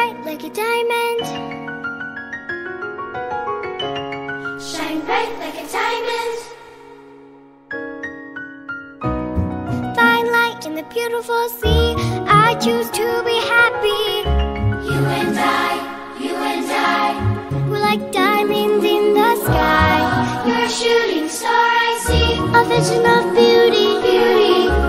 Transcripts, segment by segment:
bright like a diamond. Shine bright like a diamond. Find light in the beautiful sea. I choose to be happy. You and I, you and I. We're like diamonds in the sky. You're a shooting star, I see. A vision of beauty, beauty.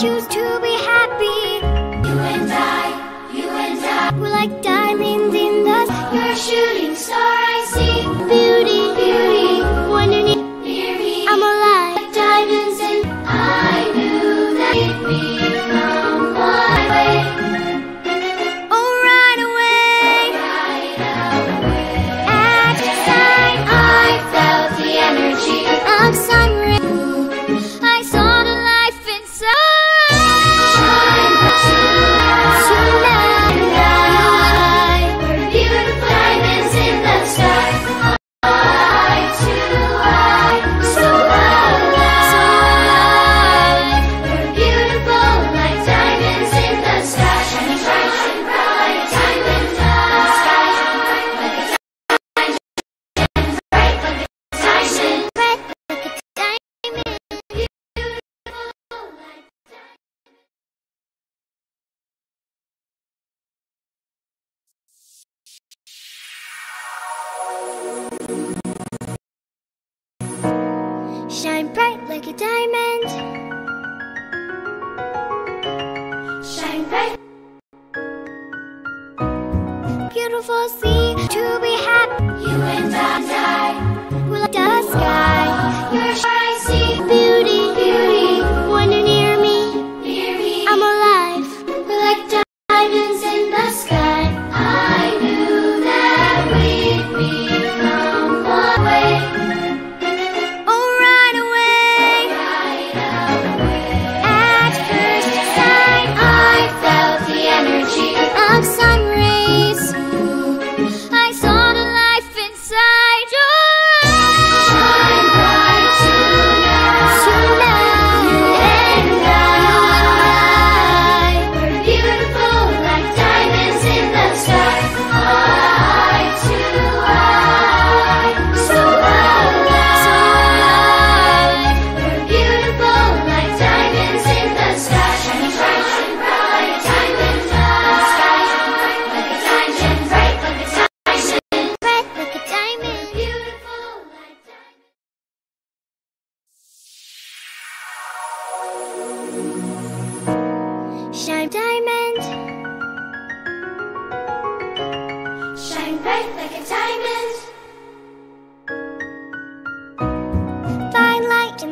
choose to be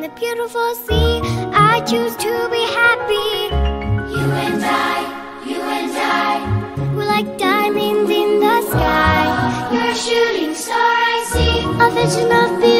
the beautiful sea. I choose to be happy. You and I, you and I. We're like diamonds in the sky. You're a shooting star, I see. A vision of beauty.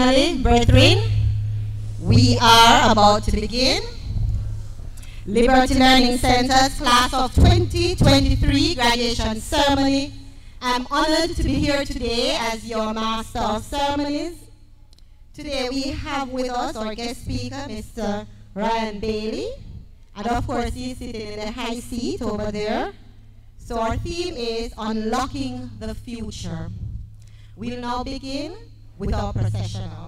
finally, brethren, we are about to begin Liberty Learning Center's Class of 2023 graduation ceremony. I'm honored to be here today as your Master of Ceremonies. Today we have with us our guest speaker, Mr. Ryan Bailey. And of course, he's sitting in the high seat over there. So our theme is Unlocking the Future. We'll now begin with our processional.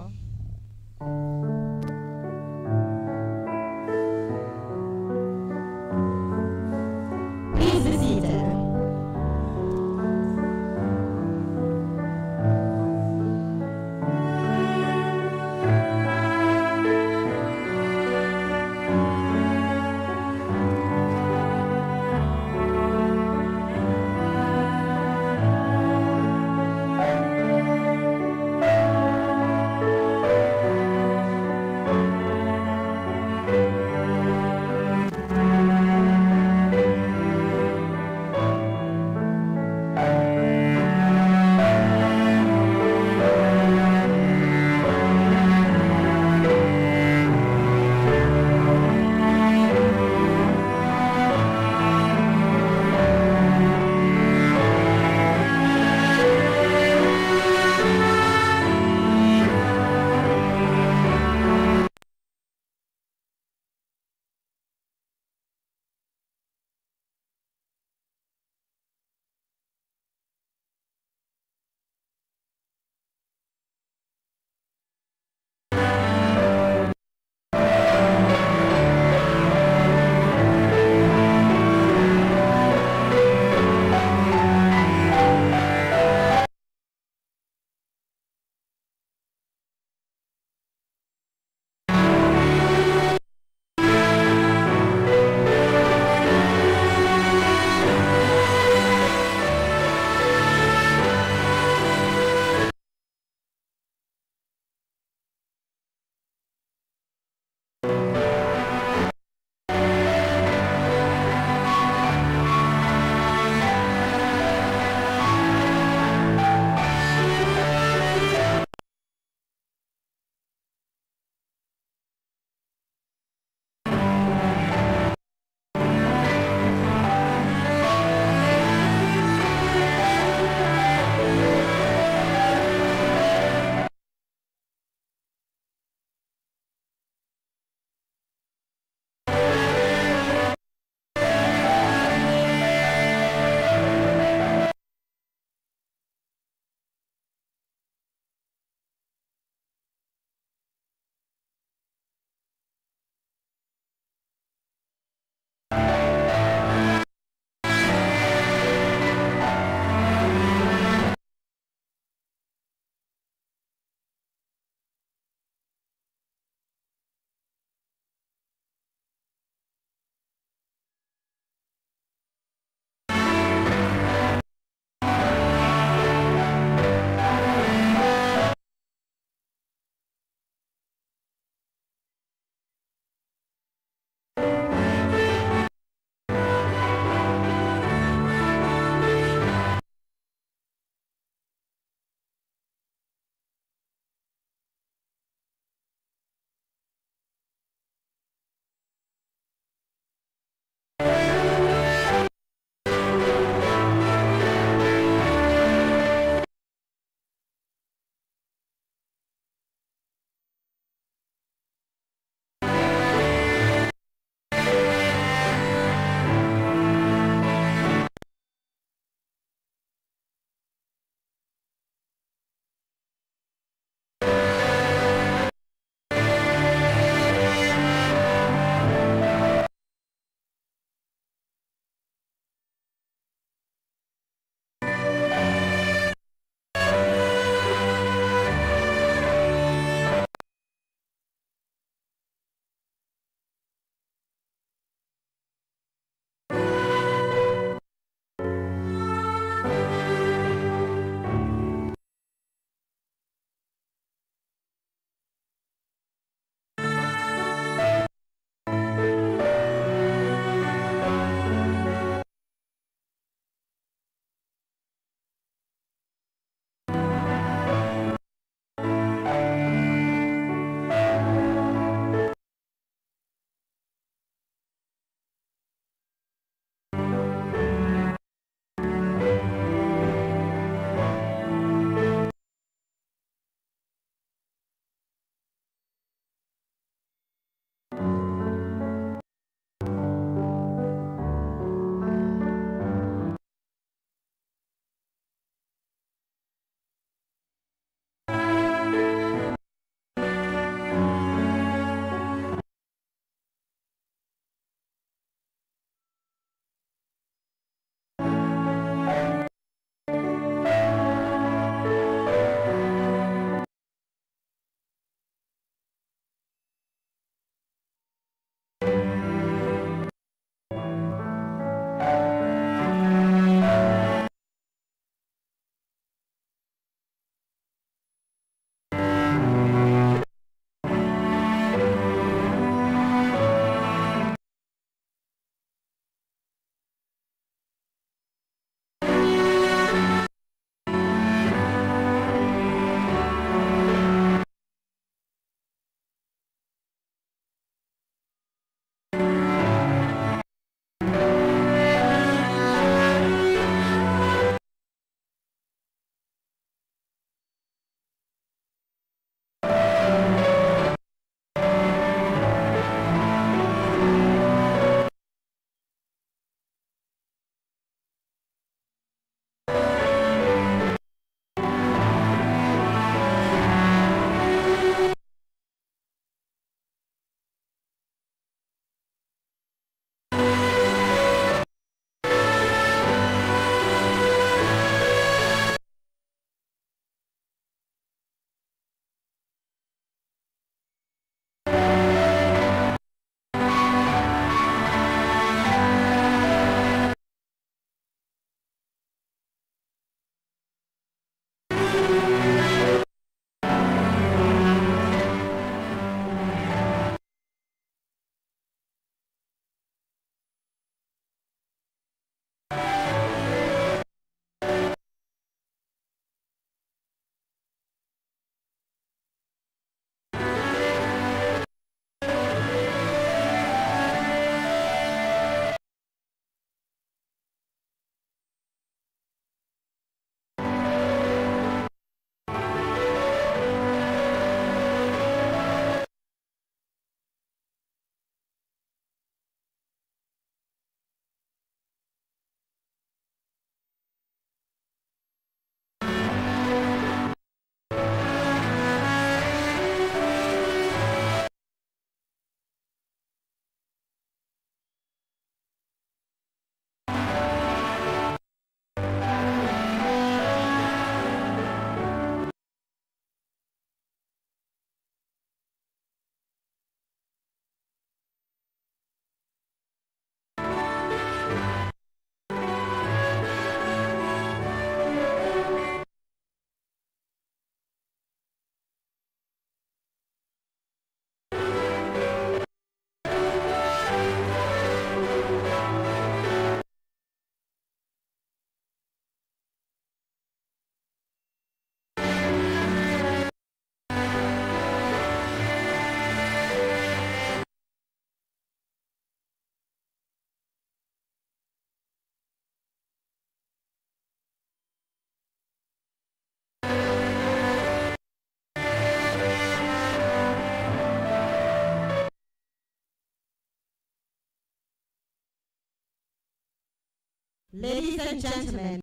Ladies and gentlemen,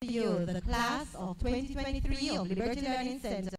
you the class of 2023 of Liberty Learning Center.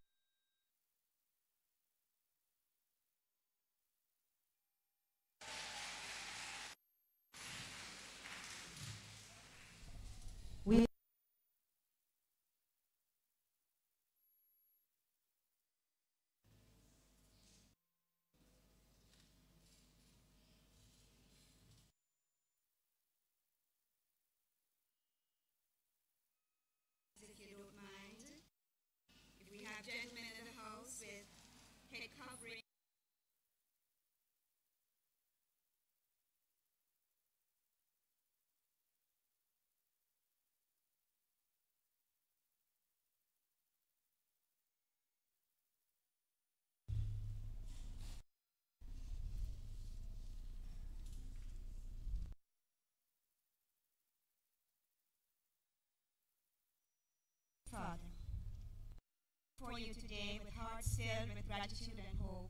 For you today with hearts filled with gratitude and hope.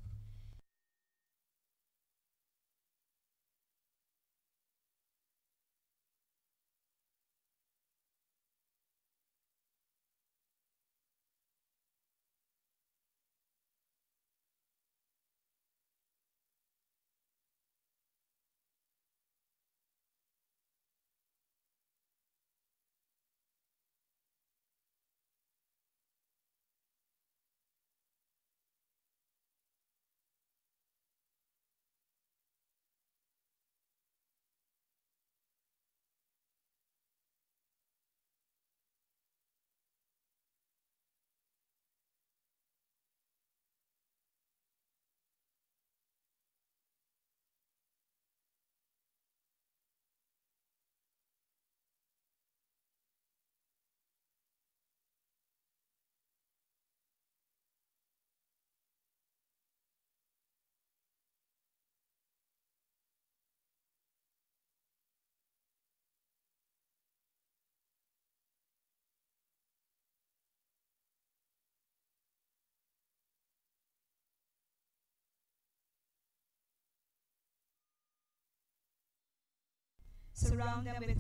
Surround them with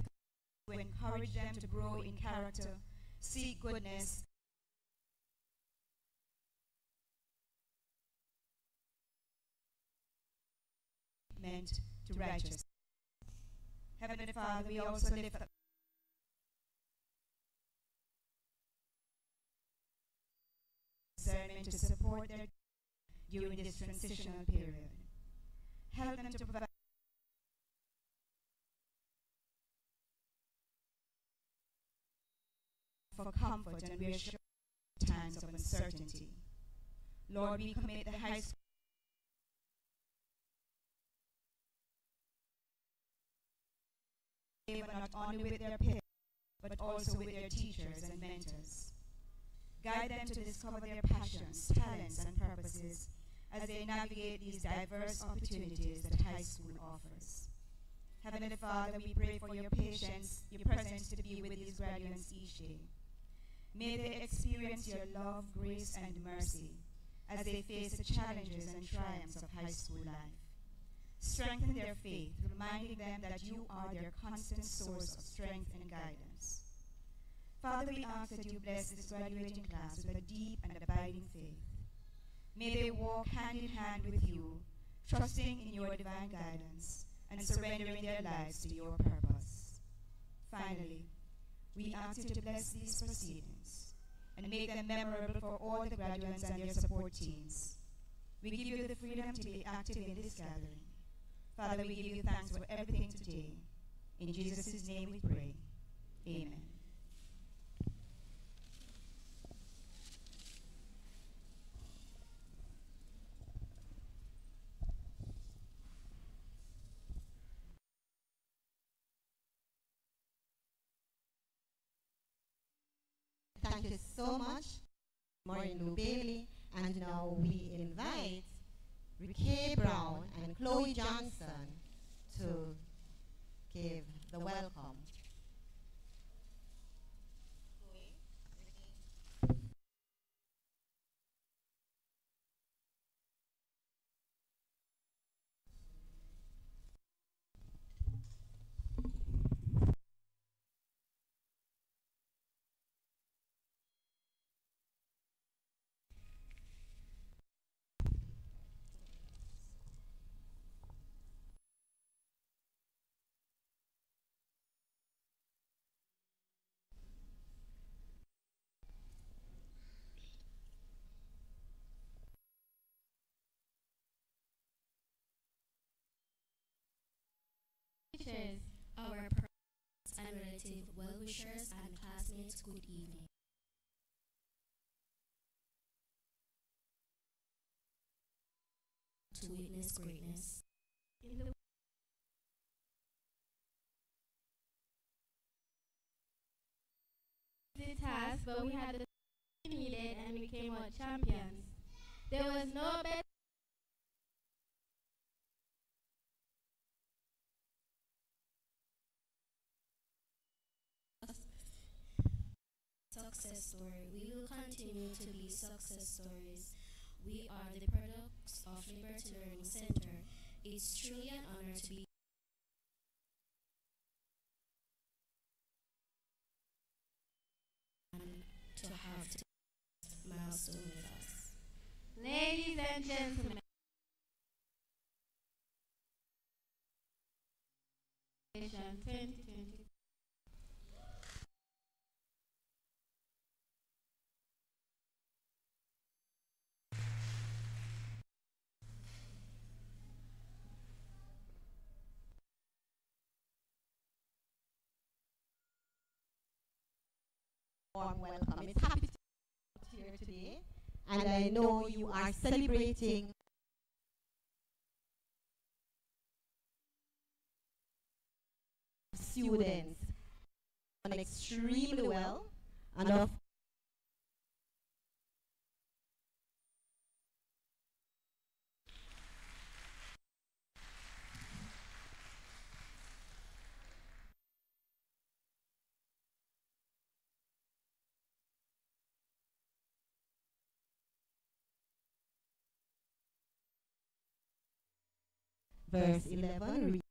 to encourage them to grow in character, seek goodness, meant to righteousness. Heavenly Father, we also lift up discernment to support their during this transitional period. Help them to provide for comfort and reassurance in times of uncertainty. Lord, we commit the high school favor not only with their peers, but also with their teachers and mentors. Guide them to discover their passions, talents, and purposes as they navigate these diverse opportunities that high school offers. Heavenly Father, we pray for your patience, your presence to be with these graduates each day. May they experience your love, grace, and mercy as they face the challenges and triumphs of high school life. Strengthen their faith, reminding them that you are their constant source of strength and guidance. Father, we ask that you bless this graduating class with a deep and abiding faith. May they walk hand in hand with you, trusting in your divine guidance and surrendering their lives to your purpose. Finally, we ask you to bless these proceedings and make them memorable for all the graduates and their support teams. We give you the freedom to be active in this gathering. Father, we give you thanks for everything today. In Jesus' name we pray. Amen. Thank you so much, Maureen Bailey. And now we invite Ricky Brown and Chloe Johnson to give the welcome. And relative well wishers and classmates, good evening. To witness greatness. In the task, but we had the needed and we came out champions. There was no better Success story. We will continue to be success stories. We are the products of Liberty Learning Center. It's truly an honor to be to have this milestone with us. Ladies and gentlemen, Nation welcome. It's happy to be here today, and I know you are celebrating. Students. Extremely well, and of verse 11,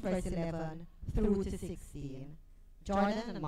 verse 11 through to 16. Jordan and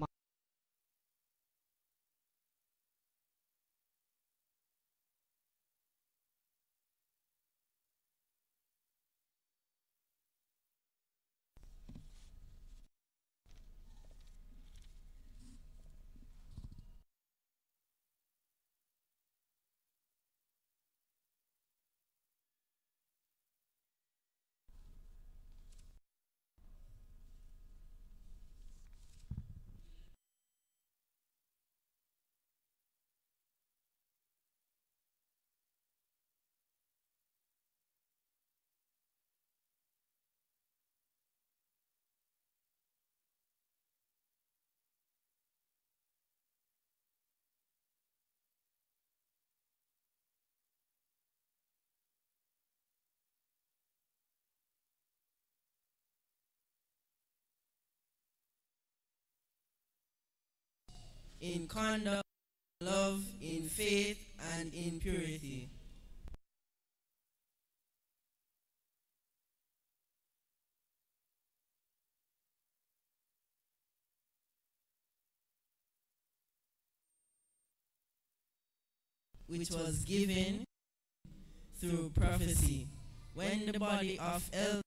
in conduct, love, in faith, and in purity. Which was given through prophecy when the body of El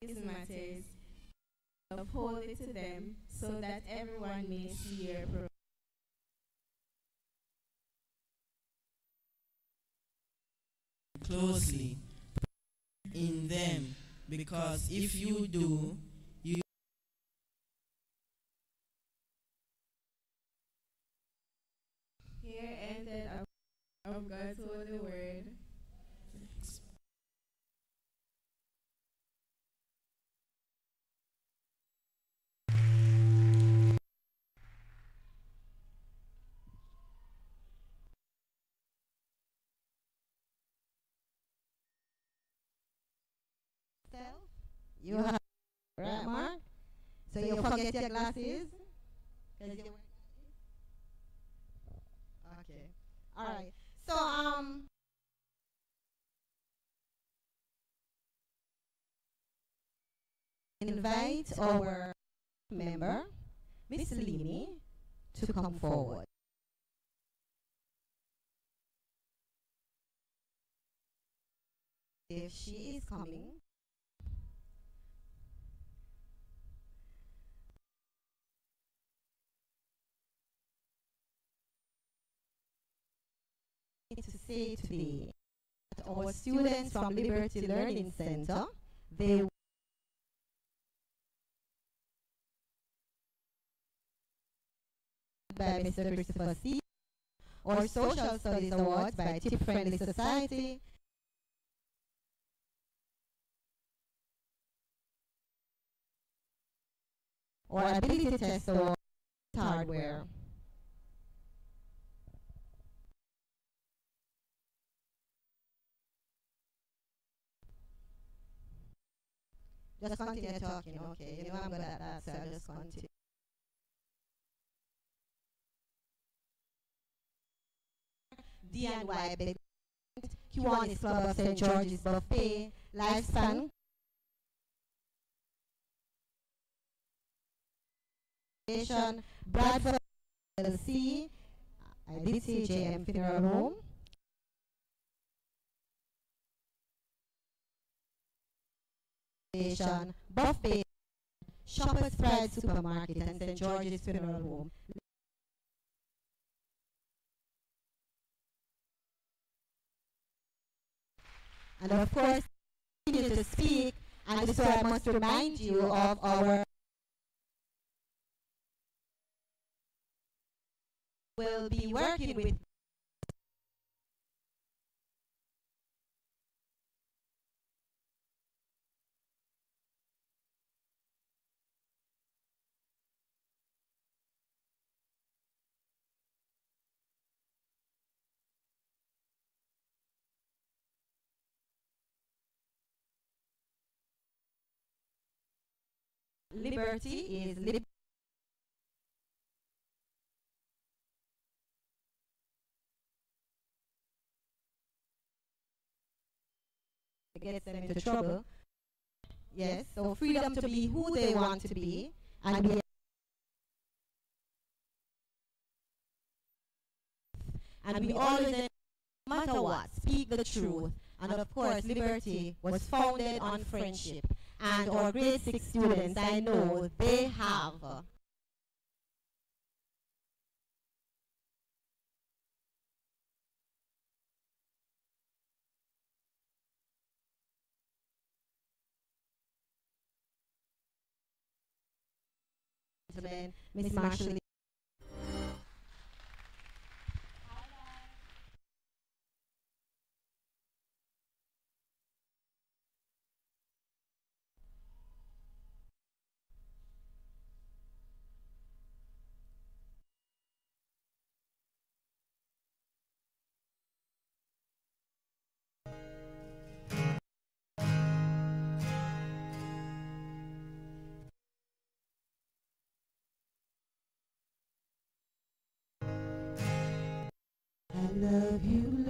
These matters, uphold it to them, so that everyone may see your pro- closely in them because if you do you Here ended of, of God's holy word. You have right, Mark. So you forget your glasses. glasses? Okay. All right. So um. Invite our member, Miss Lini, to come forward. If she is coming, to say today that our students from Liberty Learning Center, they by Mr. Christopher C. or Social Studies Awards by Tip Friendly Society. Or Ability Test Award hardware. Just continue talking, okay? You know I'm good at that, so I'll just continue. DNY Big Kiwanis Club of St. George's Buff Bay, Lifespan, Bradford LLC, I did see JM Funeral Home, Foundation, Buff Bay, Shoppers Pride Supermarket, and St. George's Funeral Home. And of course, continue to speak, and so I must remind you of our will be working with Liberty is lib- gets them into trouble. Yes, so freedom to be who they want to be and be and we always no matter what. Speak the truth. And of course liberty was founded on friendship and our grade six students i know they have Miss Marshall. Love you,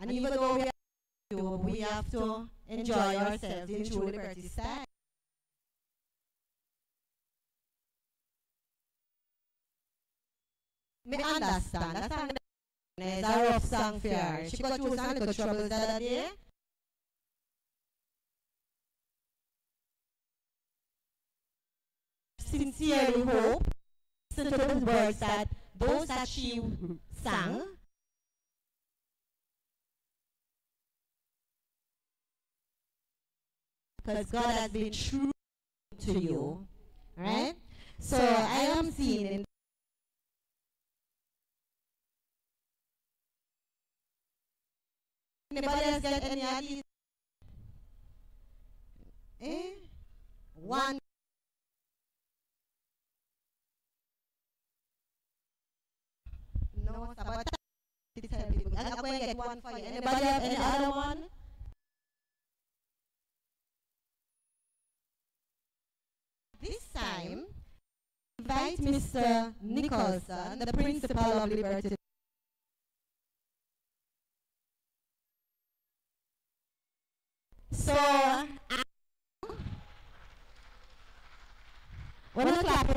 And even though we have to, we have to enjoy ourselves in true liberty style. Me understand. That song is a rough song for her. She got through some little troubles the other day. Sincerely hope, listen to the words that those that she sang because God has been true to you. Right? So I am seeing in Anybody else get any these? Eh? One. No, it's about to tell people. I'm going to get one for you. Anybody have any other one? This time, invite Mr. Nicholson, the principal of Liberty. So, when I clap,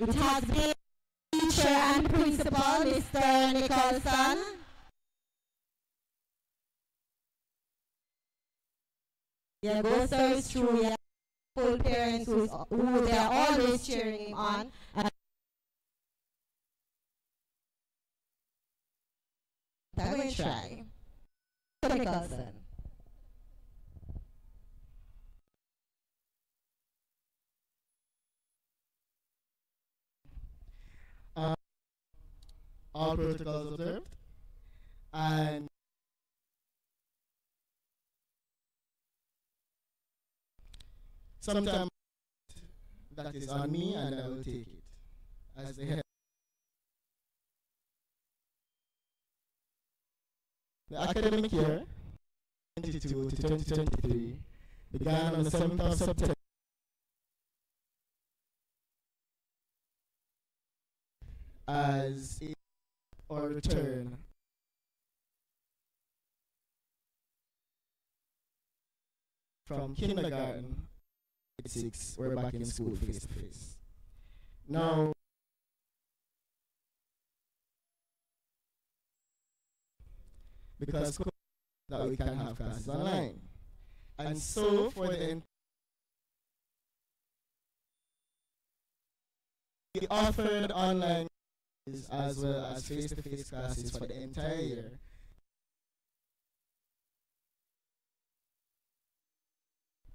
it has been teacher and principal, Mr. Nicholson. Yeah, go is true. Yeah, full parents who's, who they are always cheering him on. And I'm going to try. Nicholson. Uh, all protocols observed. And sometimes that is on me and I will take it. As the head. The academic year 22 to 2023 began on the 7th of September. As a or return. From kindergarten six we're back in school face to face now because that we can have classes online and so for the we offered online classes as well as face-to-face classes for the entire year.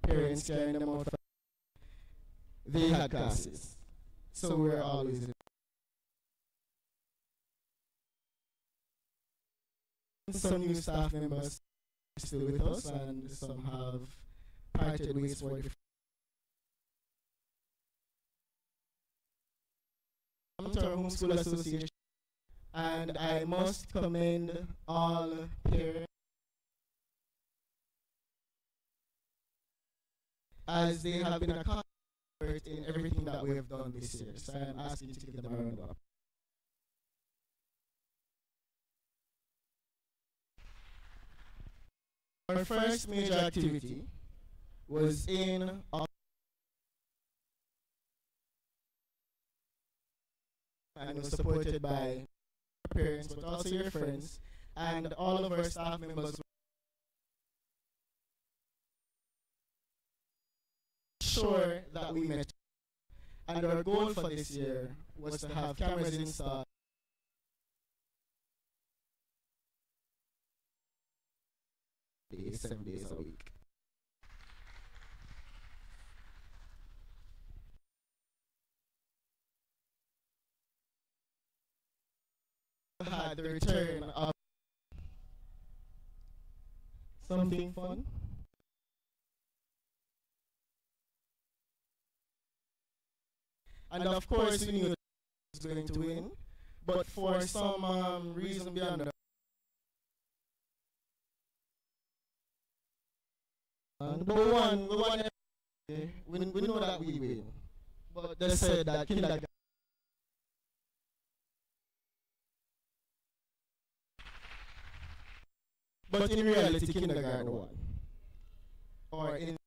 Parents carrying them out. They had classes, so we're always. In. Some new staff members are still with us, and some have parted ways for different. Welcome to our homeschool association, and I must commend all parents as they have been a comfort in everything that we have done this year. So I'm asking you to give them a round of applause. Our first major activity was in and was supported by parents, but also your friends, and all of our staff members. Sure that we met, and our goal for this year was to have cameras installed. Seven days a week. had the return of something fun. And, of course, we knew was going to win. But for some um, reason beyond that, number one, won, we won we, we know that we win. But they said that kindergarten. But in reality, kindergarten won. Or in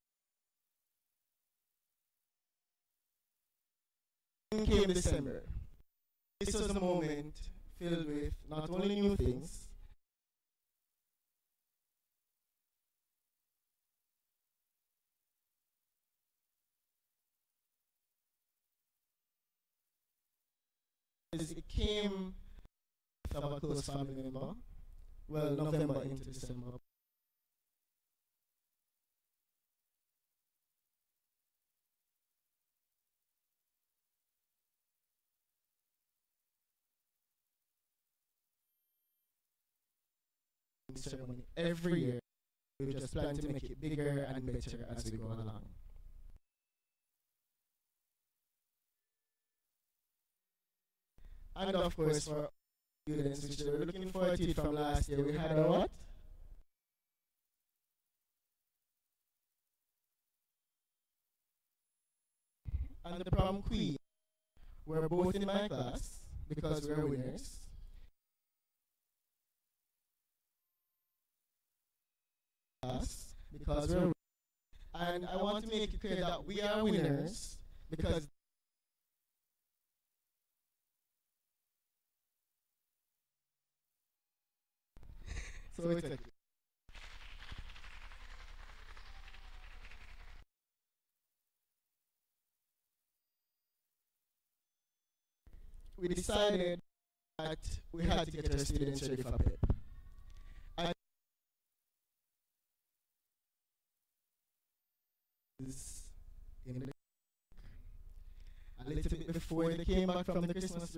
came December. This was a moment filled with not only new things, it came from a close family member. Well, November into December. Ceremony every year. We just plan to make it bigger and better as we go along. And of course, for students which they were looking forward to it from last year, we had a what? And the prom queen were both in my class because we were winners. Us because we're and I want to make it clear that we are winners because so it's a we decided that we had to get our students ready for PEP. And is in the- a little bit before they came back from the Christmas.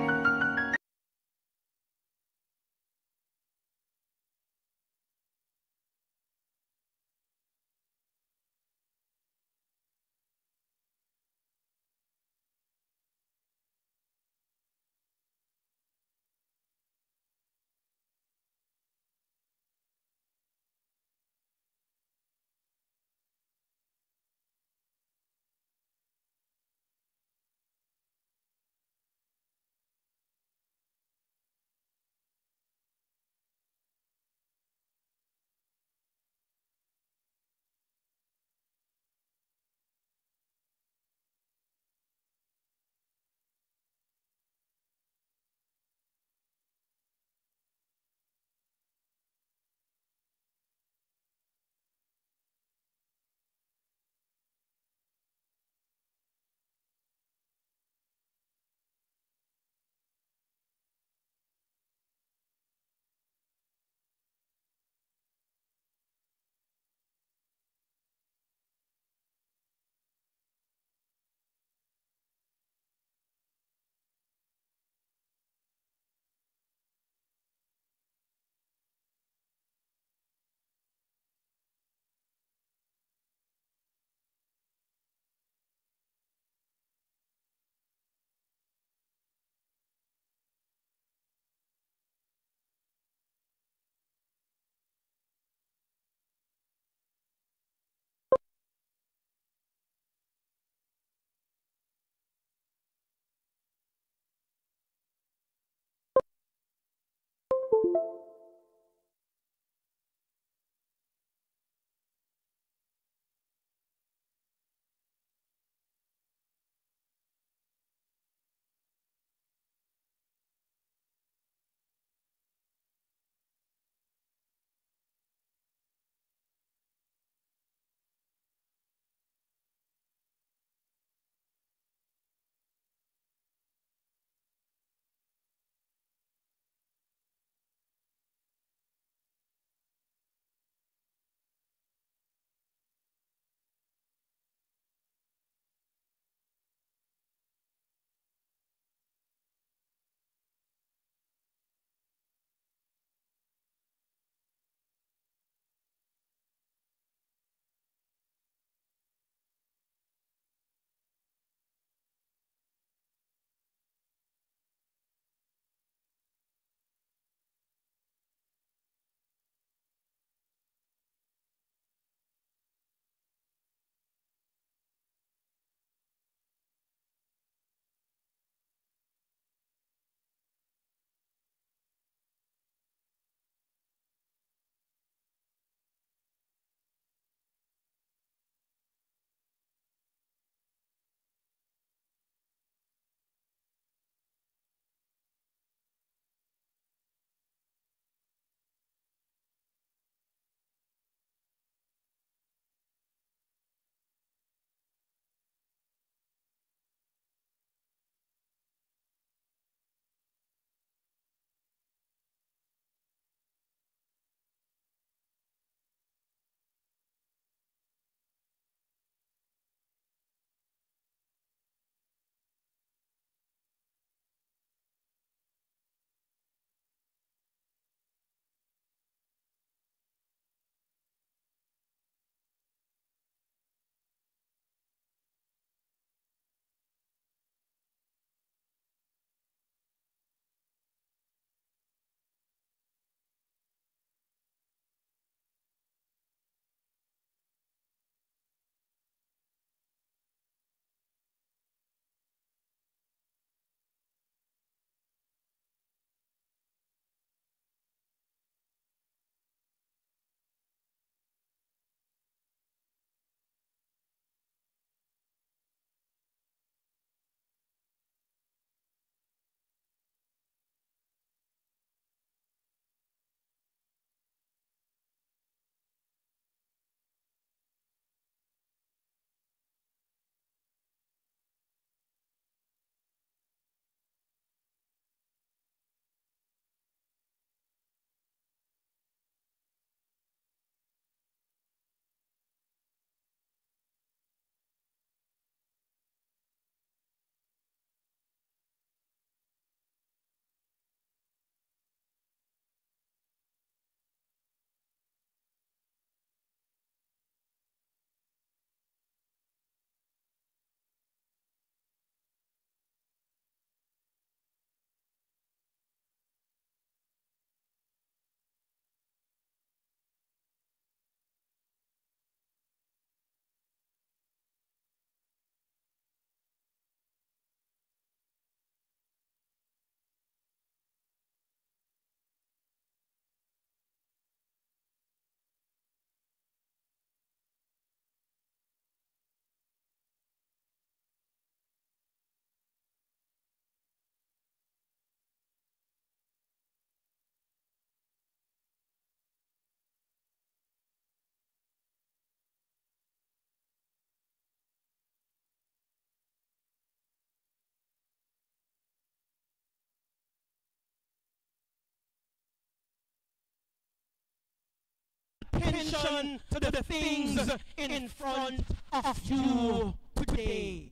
Attention to the things in front of you today.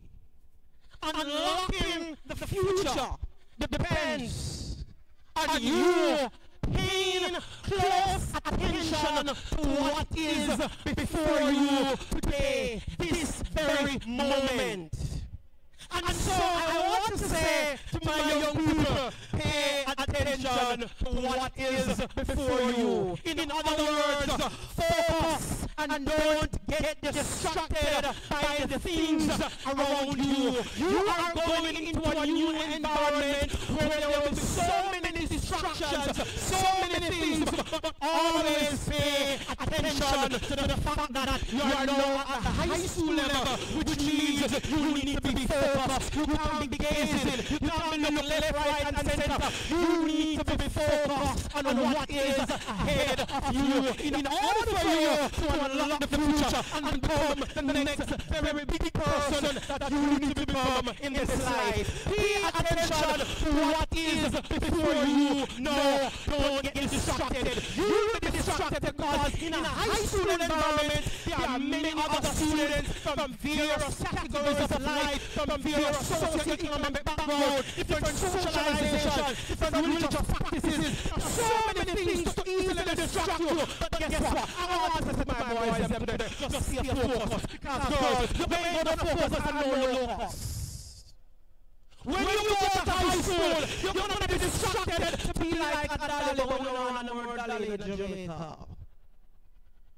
Unlocking the future depends on you paying close attention to what is before you today, this very moment. And so I want to say to my young people, pay attention to what is before you. In other words, focus and don't get distracted by the things around you. You are going into a new environment where there will be so many distractions, so many things, but always pay attention to the fact that you are now at the high school level, which means you need to be focused. You can't be gazing. You can't be looking left, right, and center. You need to be focused on what is ahead of you in order for you to unlock the future and become the next very big person that you need to become in this life. Pay attention to what is before you. No, don't get distracted. You will be distracted because in a high school environment, there are many other students from various categories of life, from various socioeconomic background, different socialization, different religious practices, so many things to easily distract you. But guess what? I want to my boys them just stay focused. Because girls, you ain't gonna focus on no locus. When you go to high school, you're gonna be distracted to be like a dolly when you're on the word dolly in Jamaica.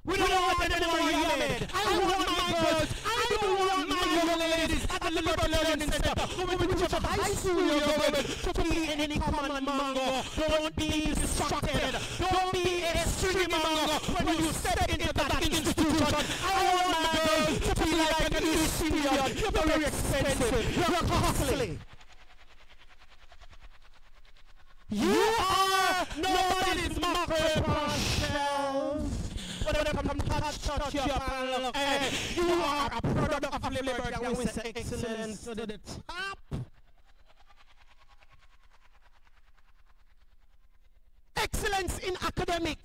We don't want any more Yamid. I want my girls. I don't want my young ladies at the Liberty Learning Center. When we reach high school, you're going to be in any common mango. Don't be distracted. Don't be extreme mango when you step into that institution. I want my girls to be like an East Syrian. You're very expensive. You're costly. You are nobody's mackerel on shelf. Comes to touch, touch your pan, look, eh, you are a product of liberty and we say excellence to the top. Excellence in academic,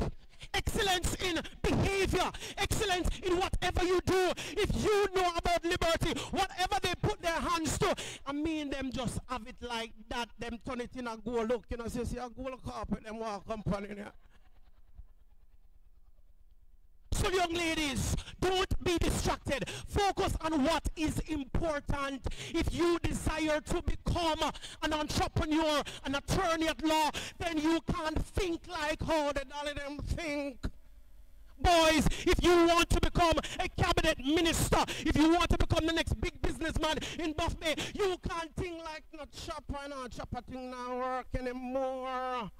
excellence in behavior, excellence in whatever you do. If you know about liberty, whatever they put their hands to, I mean them just have it like that, them turn it in a gold look, you know, say, see a gold carpet, them walk company here. So young ladies, don't be distracted. Focus on what is important. If you desire to become an entrepreneur, an attorney at law, then you can't think like how the dolly them think. Boys, if you want to become a cabinet minister, if you want to become the next big businessman in Buff Bay, you can't think like not chopper, not chopper thing not work anymore.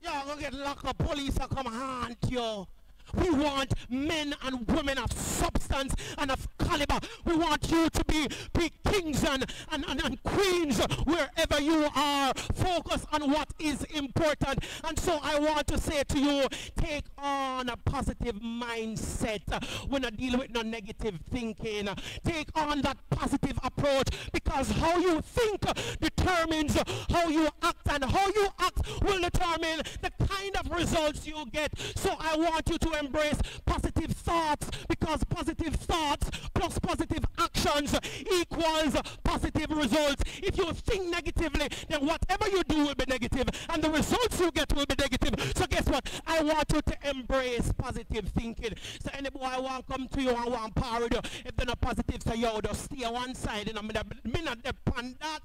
You're gonna get locked up. Police are come haunt you. We want men and women of substance and of caliber. We want you to be, be kings and, and, and, and queens wherever you are. Focus on what is important. And so I want to say to you, take on a positive mindset when I deal with no negative thinking. Take on that positive approach because how you think determines how you act and how you act will determine the kind of results you get. So I want you to embrace positive thoughts because positive thoughts plus positive actions equals positive results. If you think negatively, then whatever you do will be negative and the results you get will be negative. So guess what? I want you to embrace positive thinking. So any boy want come to you and want power with you, if they're not positive, so you just stay on one side and I'm not depend that.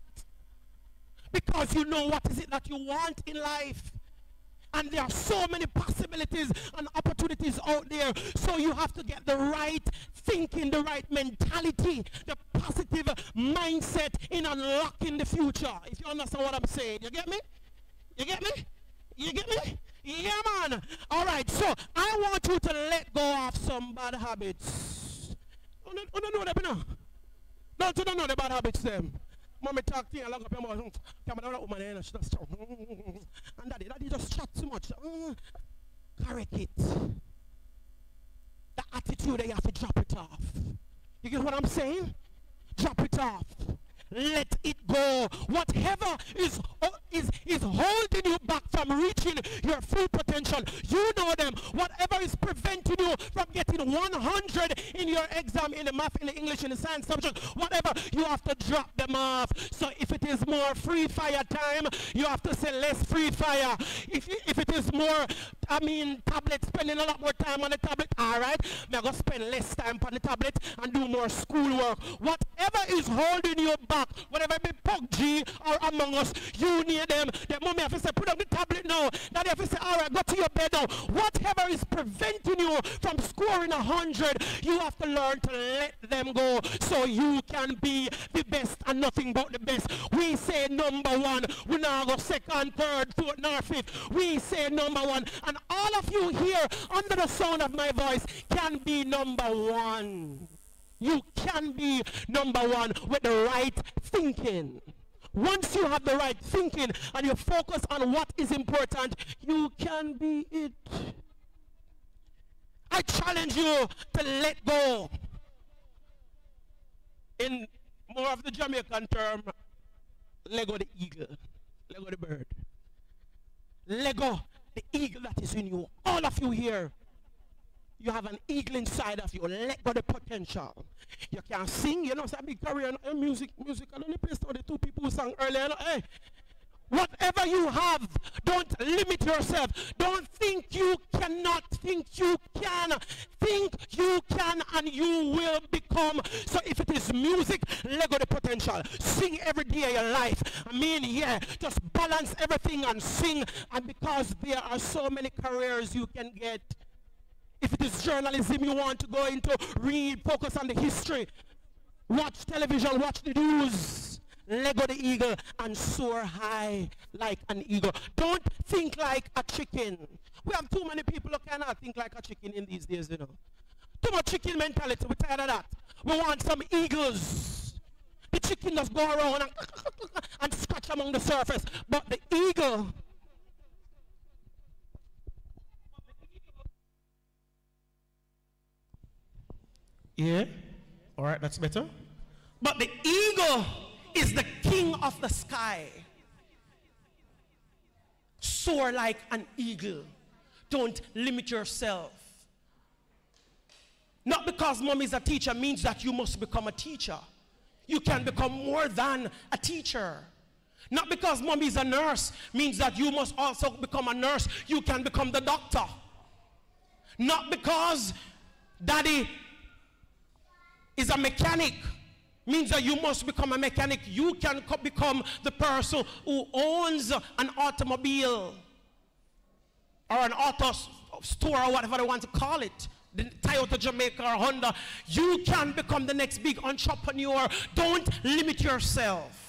Because you know what is it that you want in life. And there are so many possibilities and opportunities out there. So you have to get the right thinking, the right mentality, the positive mindset in unlocking the future. If you understand what I'm saying, you get me? You get me? You get me? Yeah, man. All right. So I want you to let go of some bad habits. Oh, oh, no, no, no, no. Don't you don't know the bad habits, them. Mommy talk to you, lock up your. Come on, that woman here, she just talk. And daddy, daddy just chat too much. Correct it. The attitude, you have to drop it off. You get what I'm saying? Drop it off. Let it go. Whatever is, is, is holding you back from reaching your full potential, you know them. Whatever is preventing you from getting 100 in your exam, in the math, in the English, in the science subject, whatever, you have to drop them off. So if it is more free fire time, you have to say less free fire. If, if it is more, I mean, tablet, spending a lot more time on the tablet, all right, I'm going to spend less time on the tablet and do more schoolwork. Whatever is holding you back, whatever be PUBG or Among Us, you need them. The mommy have to say, put up the tablet now. Daddy have to say, all right, go to your bed now. Whatever is preventing you from scoring a hundred, you have to learn to let them go so you can be the best and nothing but the best. We say number one. We now go second, third, fourth, nor fifth. We say number one. And all of you here under the sound of my voice can be number one. You can be number one with the right thinking. Once you have the right thinking and you focus on what is important, you can be it. I challenge you to let go. In more of the Jamaican term, Lego the eagle, Lego the bird. Lego the eagle that is in you. All of you here, you have an eagle inside of you. Let go the potential. You can sing, you know, it's a big career in music, music. I only place the two people who sang earlier. Hey, whatever you have, don't limit yourself. Don't think you cannot. Think you can. Think you can and you will become. So if it is music, let go the potential. Sing every day of your life. I mean, yeah, just balance everything and sing. And because there are so many careers you can get. If it is journalism you want to go into, read, focus on the history. Watch television, watch the news. Lego the eagle and soar high like an eagle. Don't think like a chicken. We have too many people who cannot think like a chicken in these days, you know. Too much chicken mentality. We're tired of that. We want some eagles. The chicken just go around and, and scratch among the surface. But the eagle, Yeah? All right, that's better. But the eagle is the king of the sky. Soar like an eagle. Don't limit yourself. Not because mom is a teacher means that you must become a teacher. You can become more than a teacher. Not because mom is a nurse means that you must also become a nurse. You can become the doctor. Not because daddy is a mechanic means that you must become a mechanic. You can co- become the person who owns an automobile or an auto store or whatever they want to call it. The Toyota Jamaica or Honda. You can become the next big entrepreneur. Don't limit yourself.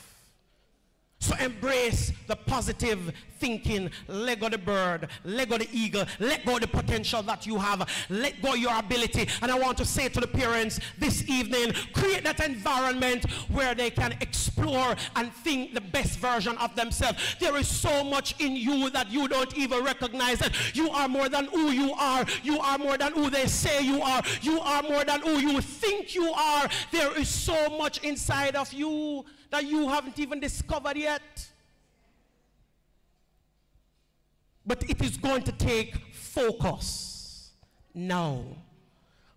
So embrace the positive thinking. Let go the bird. Let go the eagle. Let go the potential that you have. Let go your ability. And I want to say to the parents this evening, create that environment where they can explore and think the best version of themselves. There is so much in you that you don't even recognize it. You are more than who you are. You are more than who they say you are. You are more than who you think you are. There is so much inside of you that you haven't even discovered yet. But it is going to take focus now.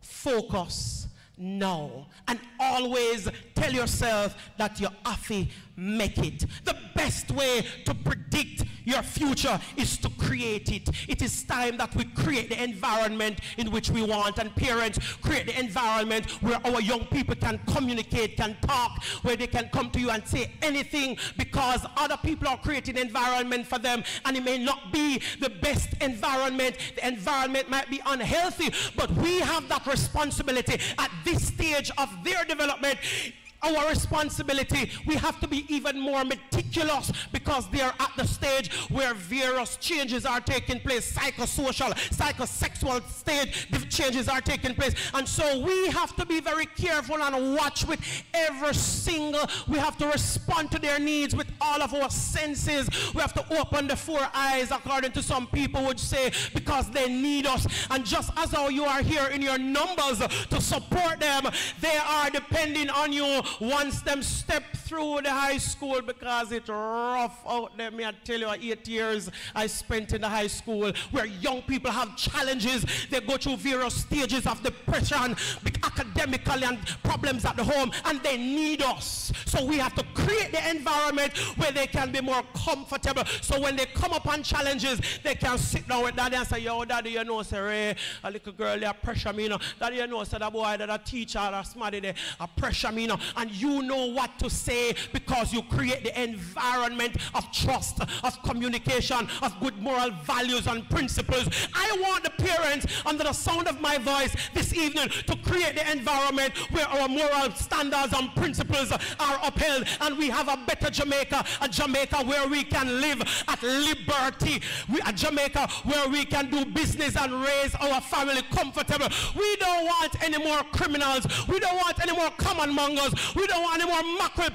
Focus now. And always tell yourself that you have to make it. The best way to predict your future is to create it. It is time that we create the environment in which we want. And parents, create the environment where our young people can communicate, can talk, where they can come to you and say anything because other people are creating environment for them and it may not be the best environment. The environment might be unhealthy, but we have that responsibility at this stage of their development our responsibility. We have to be even more meticulous because they're at the stage where various changes are taking place, psychosocial, psychosexual stage changes are taking place. And so we have to be very careful and watch with every single, we have to respond to their needs with all of our senses. We have to open the four eyes according to some people would say because they need us. And just as how you are here in your numbers to support them, they are depending on you once them step through the high school because it's rough out there. Me, I tell you, eight years I spent in the high school where young people have challenges. They go through various stages of depression, academically and problems at the home, and they need us. So we have to create the environment where they can be more comfortable. So when they come upon challenges, they can sit down with daddy and say, Yo, daddy, you know, say, Ray, eh, a little girl, they pressure me, you know. Daddy, you know, say, that boy, that a teacher, that somebody, they pressure me, you know. And you know what to say because you create the environment of trust, of communication, of good moral values and principles. I want the parents, under the sound of my voice this evening, to create the environment where our moral standards and principles are upheld and we have a better Jamaica, a Jamaica where we can live at liberty, we, a Jamaica where we can do business and raise our family comfortable. We don't want any more criminals. We don't want any more common mongers. We don't want any more mackerel.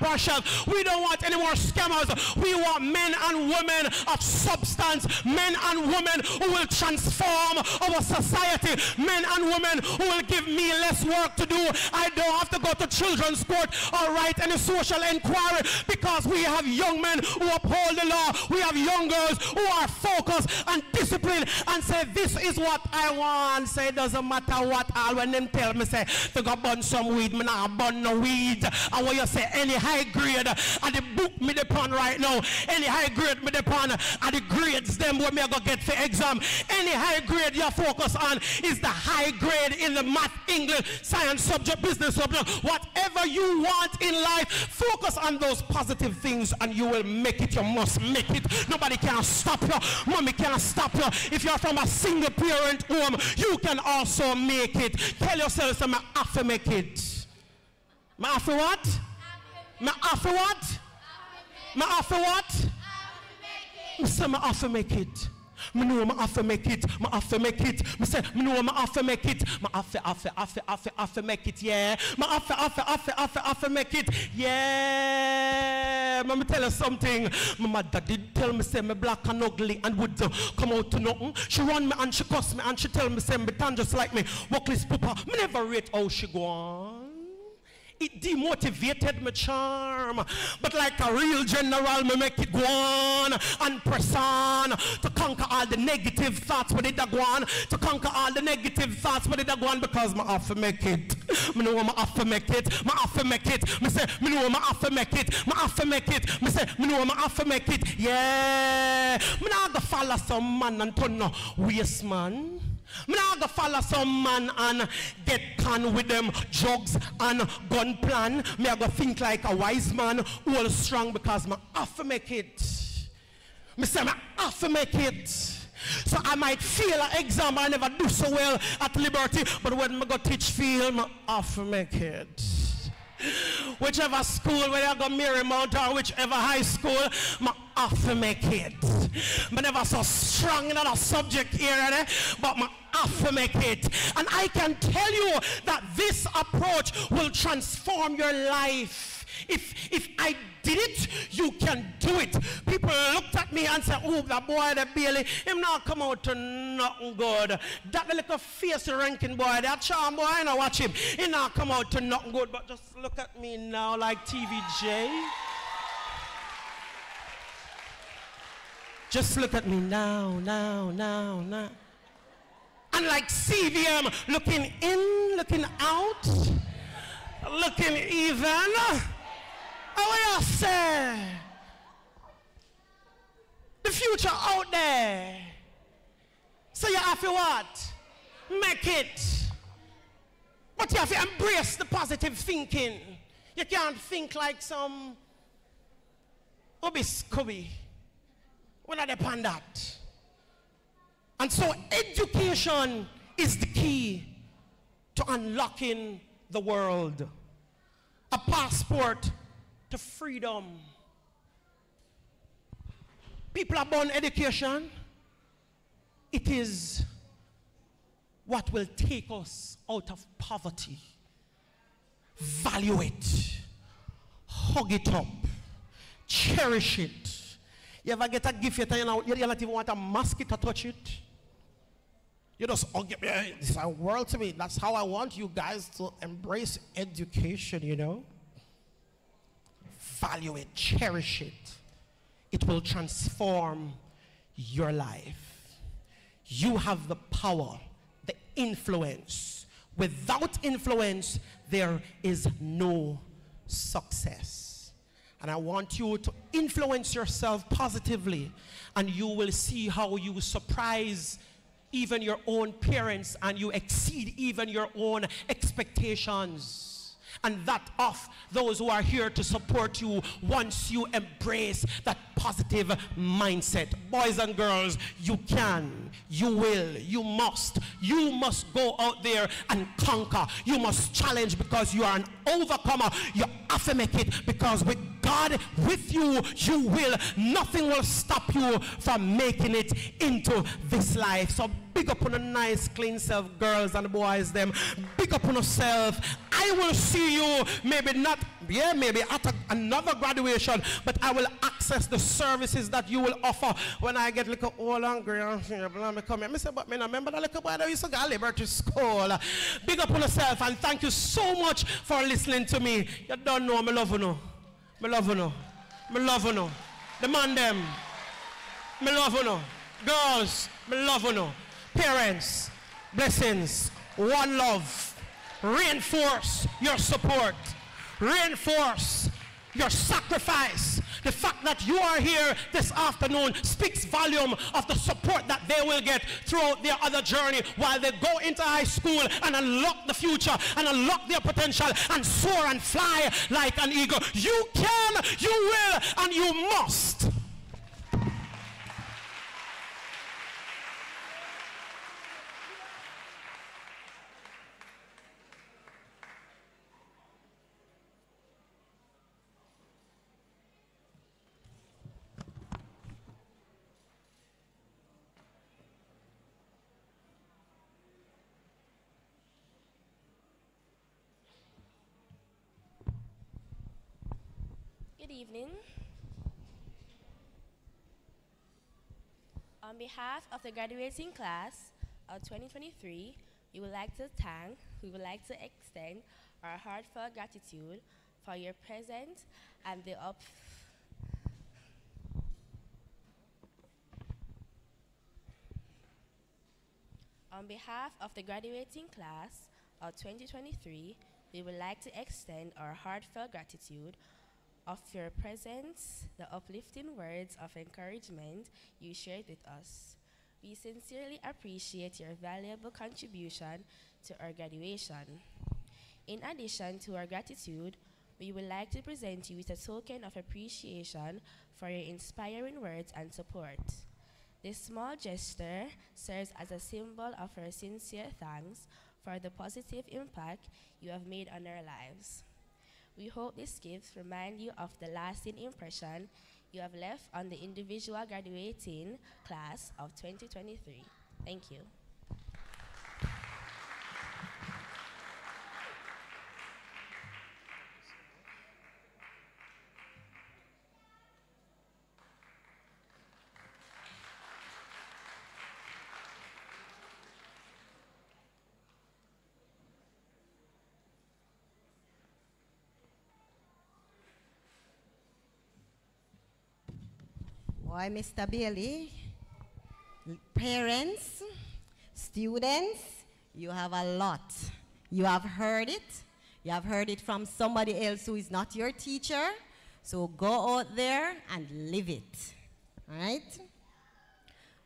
We don't want any more scammers. We want men and women of substance, men and women who will transform our society, men and women who will give me less work to do. I don't have to go to children's court or write any social inquiry because we have young men who uphold the law. We have young girls who are focused and disciplined and say, this is what I want. Say, it doesn't matter what all when them tell me, say, to go burn some weed, me not burn no weed. And want you to say any high grade, and the book me upon right now, any high grade me upon, and the grades them where me I go get for exam. Any high grade you focus on is the high grade in the math, English, science subject, business subject. Whatever you want in life, focus on those positive things and you will make it. You must make it. Nobody can stop you. Mommy can't stop you. If you're from a single parent home, you can also make it. Tell yourself, I have to make it. Have to what? Have to what? Have to what? I say have to make it. Me know have to make it. Have to make it. Me say me know have to make it. Have to, have to, have to make it. Yeah. Have to, have to, have to make it. Yeah. Me tell you something. My mother did tell me say me black and ugly and would uh, come out to nothing. She run me and she cuss me and she tell me say me tan just like me. Walkless papa. Me never rate how she go on. It demotivated my charm. But like a real general, me make it go on and press on to conquer all the negative thoughts with it go on, to conquer all the negative thoughts with it go on because have to make it. Me know have to make it. Have to make it. Me say, me know have to make it. Have to make it. Me say, me know have to make it. Yeah. Me not go follow some man and turn no waste man. Me not go follow some man and get con with them drugs and gun plan. Me I go think like a wise man who will strong because me have to make it. Me say me have to make it. So I might fail an exam I never do so well at Liberty, but when me go teach field, me have to make it. Whichever school, whether I go Marymount or whichever high school, I have to make it. I never so strong in that subject here, but I have to make it. And I can tell you that this approach will transform your life. If, if I did it, you can do it. People looked at me and said, oh, that boy, the Bailey, him not come out to nothing good. That little face ranking boy, that charm boy, I know watch him. He not come out to nothing good, but just look at me now like TVJ. Just look at me now, now, now, now. And like CVM, looking in, looking out, looking even. Oh, How you say? The future out there. So you have to what? Make it. But you have to embrace the positive thinking. You can't think like some obis cubby. We're not upon that. And so education is the key to unlocking the world. A passport to freedom. People are born education. It is what will take us out of poverty. Value it. Hug it up. Cherish it. You ever get a gift you, know, you don't even want a mosquito to touch it? You just it. Yeah, It's a world to me. That's how I want you guys to embrace education, you know? Value it, cherish it. It will transform your life. You have the power, the influence. Without influence, there is no success. And I want you to influence yourself positively, and you will see how you surprise even your own parents and you exceed even your own expectations. And that of those who are here to support you once you embrace that positive mindset. Boys and girls, you can, you will, you must. You must go out there and conquer. You must challenge because you are an overcomer. You have to make it because with God with you, you will. Nothing will stop you from making it into this life. So big up on a nice, clean self, girls and boys, them. Big up on yourself. I will see you, maybe not, yeah, maybe at a, another graduation, but I will access the services that you will offer when I get little old and grey and me come here. Me say, but me remember that little boy that used to go to Liberty School. Big up on yourself and thank you so much for listening to me. You don't know, me love you know. Me love you know. Me love you know. The man them. Me love you know. Girls, me love you know. Parents, blessings, one love. Reinforce your support. Reinforce your sacrifice. The fact that you are here this afternoon speaks volume of the support that they will get throughout their other journey while they go into high school and unlock the future and unlock their potential and soar and fly like an eagle. You can, you will, and you must. Good evening. On behalf of the graduating class of 2023, we would like to thank, we would like to extend our heartfelt gratitude for your presence and the up. On behalf of the graduating class of 2023, we would like to extend our heartfelt gratitude of your presence, the uplifting words of encouragement you shared with us. We sincerely appreciate your valuable contribution to our graduation. In addition to our gratitude, we would like to present you with a token of appreciation for your inspiring words and support. This small gesture serves as a symbol of our sincere thanks for the positive impact you have made on our lives. We hope these gifts remind you of the lasting impression you have left on the individual graduating class of 2023. Thank you. Boy, Mr. Bailey, parents, students, you have a lot. You have heard it. You have heard it from somebody else who is not your teacher. So go out there and live it. All right?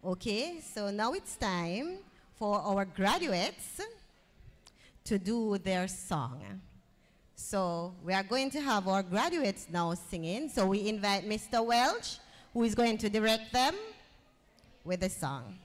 Okay, so now it's time for our graduates to do their song. So we are going to have our graduates now singing. So we invite Mr. Welch, who is going to direct them with the song.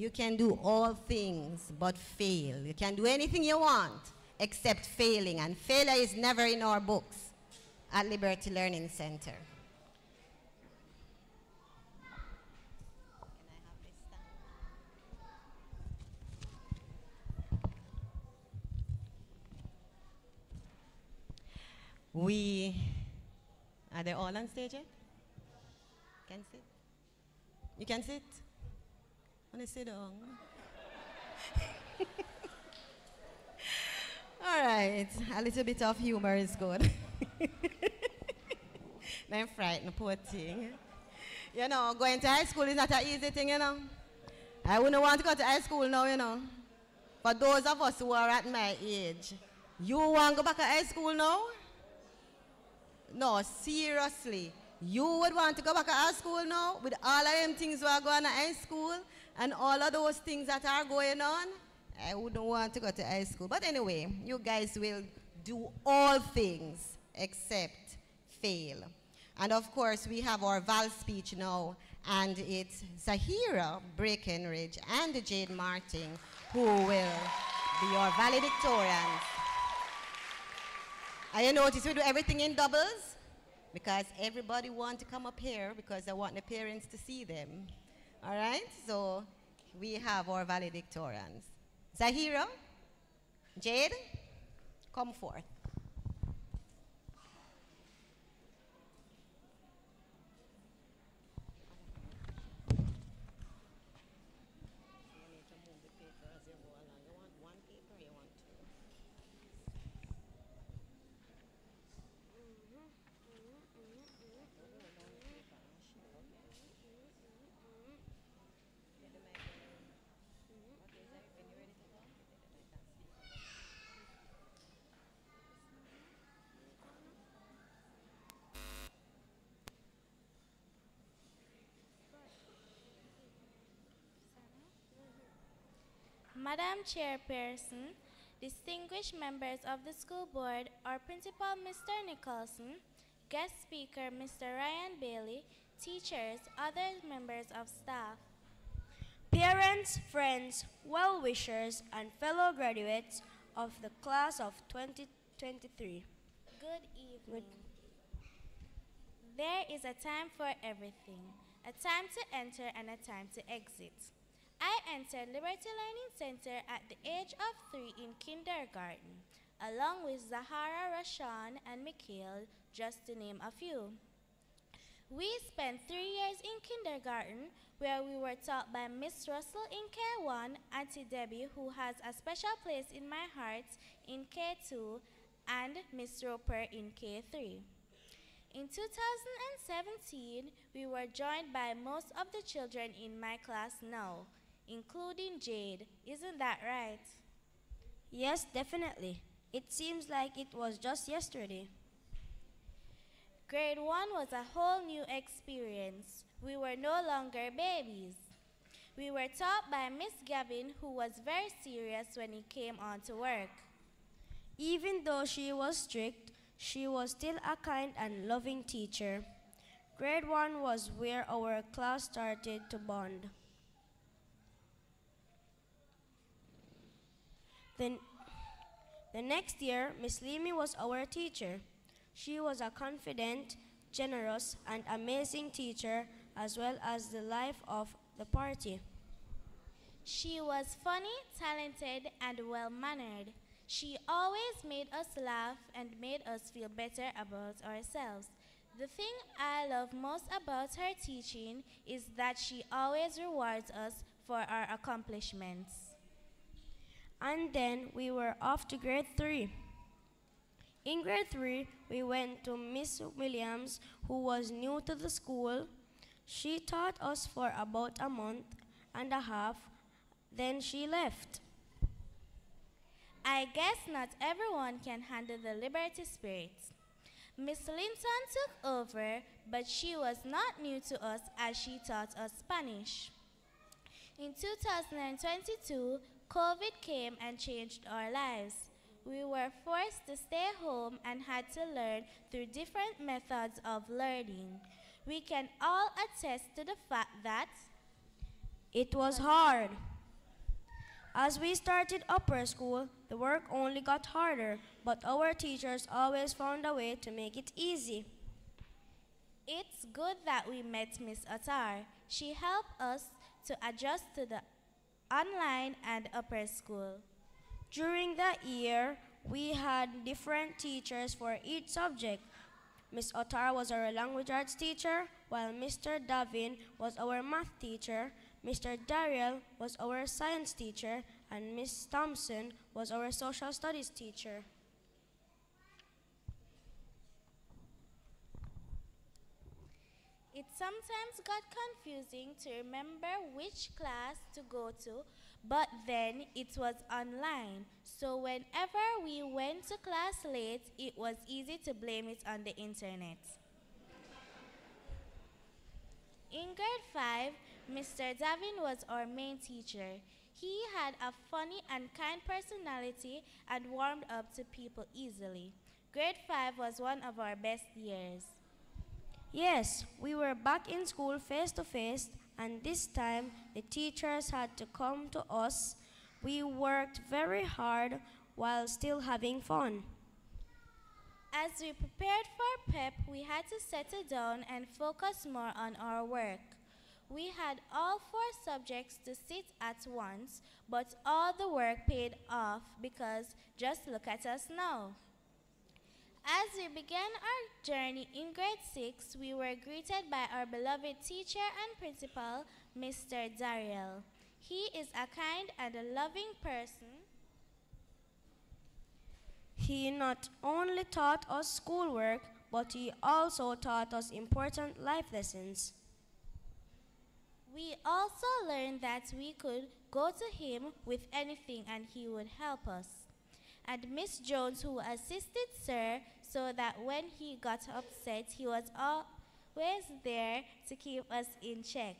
You can do all things but fail. You can do anything you want except failing, and failure is never in our books at Liberty Learning Center. We are they all on stage yet? Can sit. You can sit. All right. A little bit of humor is good. I'm frightened, poor thing. You know, going to high school is not an easy thing, you know. I wouldn't want to go to high school now, you know. For those of us who are at my age, you want to go back to high school now? No, seriously. You would want to go back to high school now with all of them things we are going to high school and all of those things that are going on? I wouldn't want to go to high school. But anyway, you guys will do all things except fail. And of course, we have our Val speech now, and it's Zahira Breckenridge and Jade Martin who will be our valedictorians. And you notice we do everything in doubles because everybody want to come up here because they want the parents to see them. All right? So we have our valedictorians. Zahira, Jade, come forth. Madam Chairperson, distinguished members of the school board, our principal, Mr. Nicholson, guest speaker, Mr. Ryan Bailey, teachers, other members of staff. Parents, friends, well wishers, and fellow graduates of the class of 2023. Good evening. There is a time for everything, a time to enter and a time to exit. I entered Liberty Learning Center at the age of three in kindergarten, along with Zahara, Rashawn, and Mikhail, just to name a few. We spent three years in kindergarten where we were taught by Miss Russell in K1, Auntie Debbie, who has a special place in my heart, in K2, and Miss Roper in K3. In 2017, we were joined by most of the children in my class now, including Jade. Isn't that right? Yes, definitely. It seems like it was just yesterday. Grade 1 was a whole new experience. We were no longer babies. We were taught by Miss Gavin, who was very serious when he came on to work. Even though she was strict, she was still a kind and loving teacher. Grade 1 was where our class started to bond. Then, the next year, Miss Leamy was our teacher. She was a confident, generous, and amazing teacher, as well as the life of the party. She was funny, talented, and well mannered. She always made us laugh and made us feel better about ourselves. The thing I love most about her teaching is that she always rewards us for our accomplishments. And then we were off to grade 3. In grade 3, we went to Miss Williams, who was new to the school. She taught us for about a month and a half, then she left. I guess not everyone can handle the liberty spirit. Miss Linton took over, but she was not new to us as she taught us Spanish. In 2022, COVID came and changed our lives. We were forced to stay home and had to learn through different methods of learning. We can all attest to the fact that It was hard. As we started upper school, the work only got harder, but our teachers always found a way to make it easy. It's good that we met Miss Attar. She helped us to adjust to the online and upper school. During that year, we had different teachers for each subject. Miss Otar was our language arts teacher, while Mr. Davin was our math teacher, Mr. Daryl was our science teacher, and Miss Thompson was our social studies teacher. It sometimes got confusing to remember which class to go to, but then it was online. So whenever we went to class late, it was easy to blame it on the internet. In grade 5, Mr. Davin was our main teacher. He had a funny and kind personality and warmed up to people easily. Grade 5 was one of our best years. Yes, we were back in school face to face, and this time the teachers had to come to us. We worked very hard while still having fun. As we prepared for PEP, we had to settle down and focus more on our work. We had all four subjects to sit at once, but all the work paid off because just look at us now. As we began our journey in grade 6, we were greeted by our beloved teacher and principal, Mr. Daryl. He is a kind and a loving person. He not only taught us schoolwork, but he also taught us important life lessons. We also learned that we could go to him with anything and he would help us. And Miss Jones, who assisted Sir so that when he got upset, he was always there to keep us in check.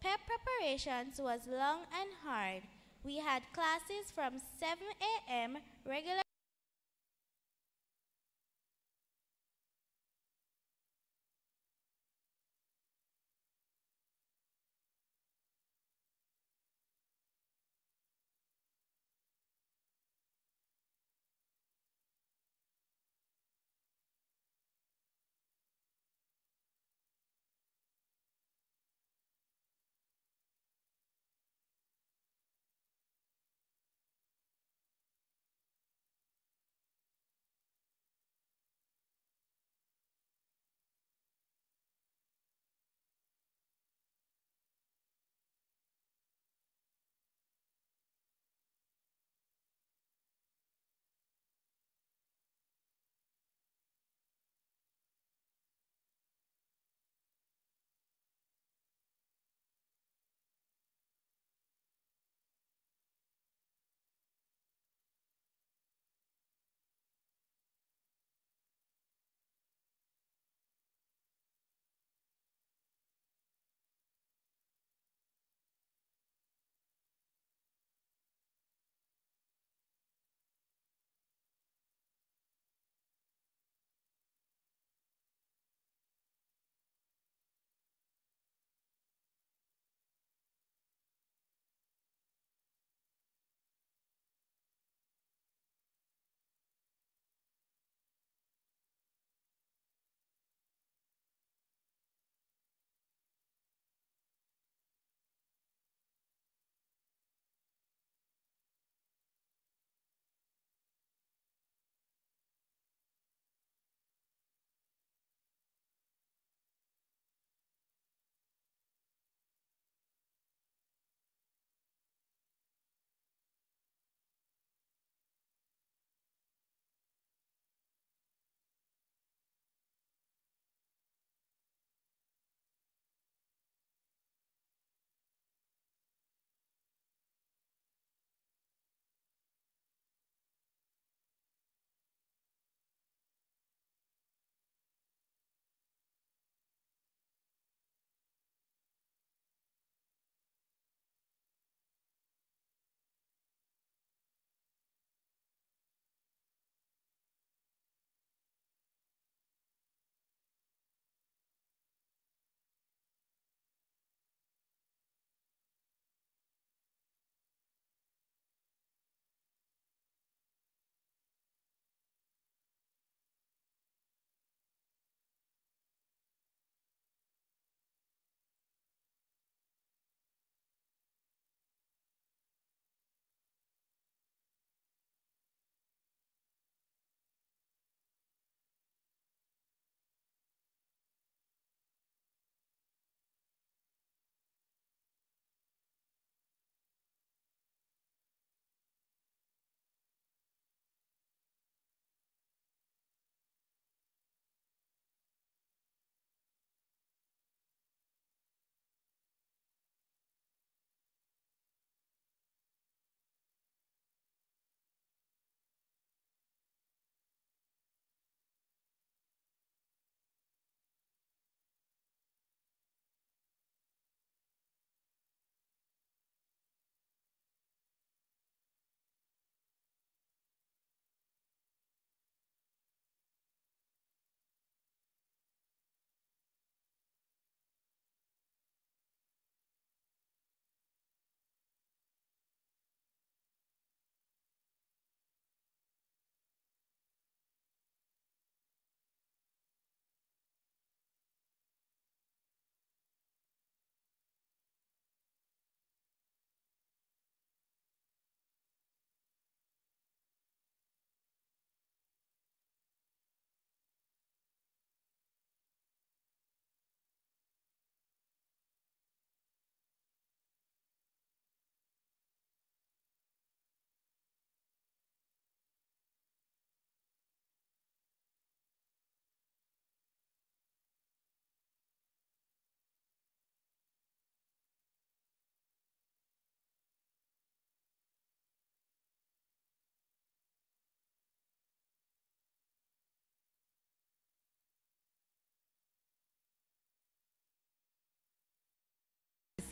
Pep preparations was long and hard. We had classes from 7 a.m. regular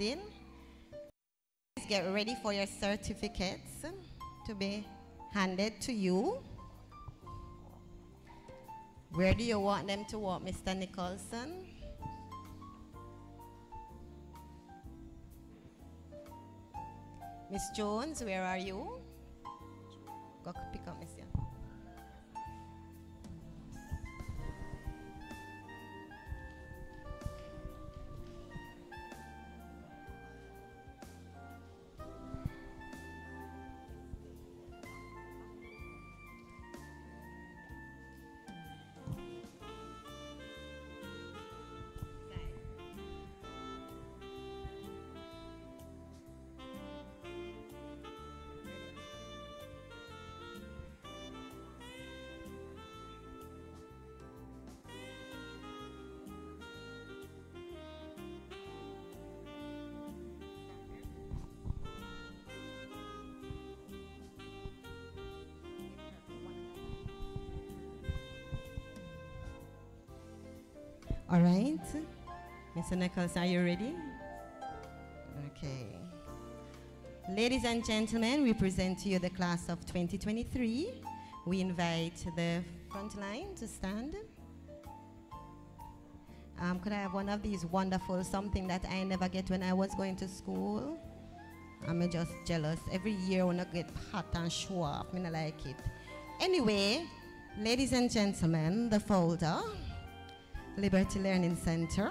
in. Please get ready for your certificates to be handed to you. Where do you want them to walk, Mr. Nicholson? Miss Jones, where are you? Go pick up Miss All right. Mr. Nichols, are you ready? Okay. Ladies and gentlemen, we present to you the class of 2023. We invite the front line to stand. Um, could I have one of these wonderful something that I never get when I was going to school? I'm just jealous. Every year when I get hot and show off, I like it. Anyway, ladies and gentlemen, the folder, Liberty Learning Center.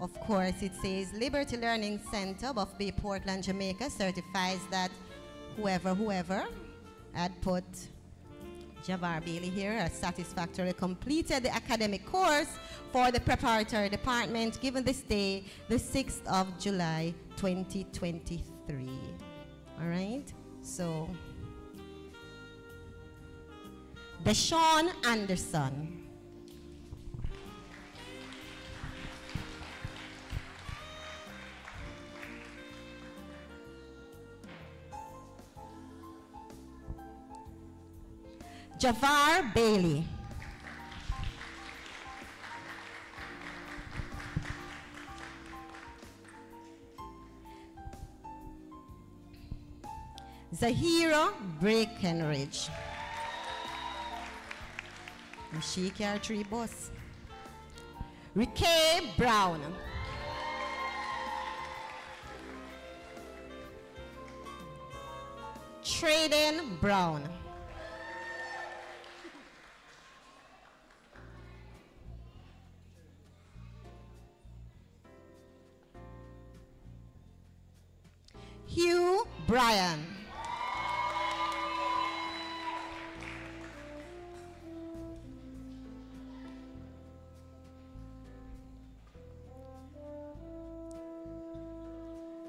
Of course, it says Liberty Learning Center, Buff Bay, Portland, Jamaica, certifies that whoever, whoever had put Javar Bailey here has satisfactorily completed the academic course for the preparatory department given this day, the 6th of July, 2023. All right? So, Deshaun Anderson. Javar Bailey. Zahira Breckenridge. Carry three bus. Ricky Brown. Traden Brown. Hugh Bryan.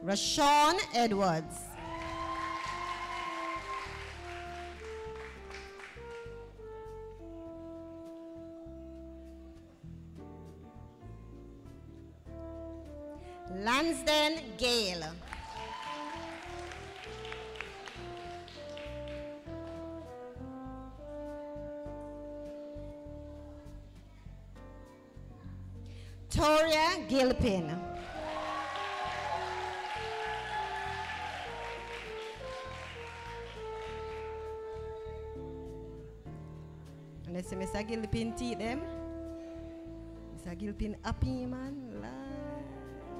Rashawn Edwards. Lansden Gale. Gilpin. And they say, Mr. Gilpin teach them. Mr. Gilpin happy, man.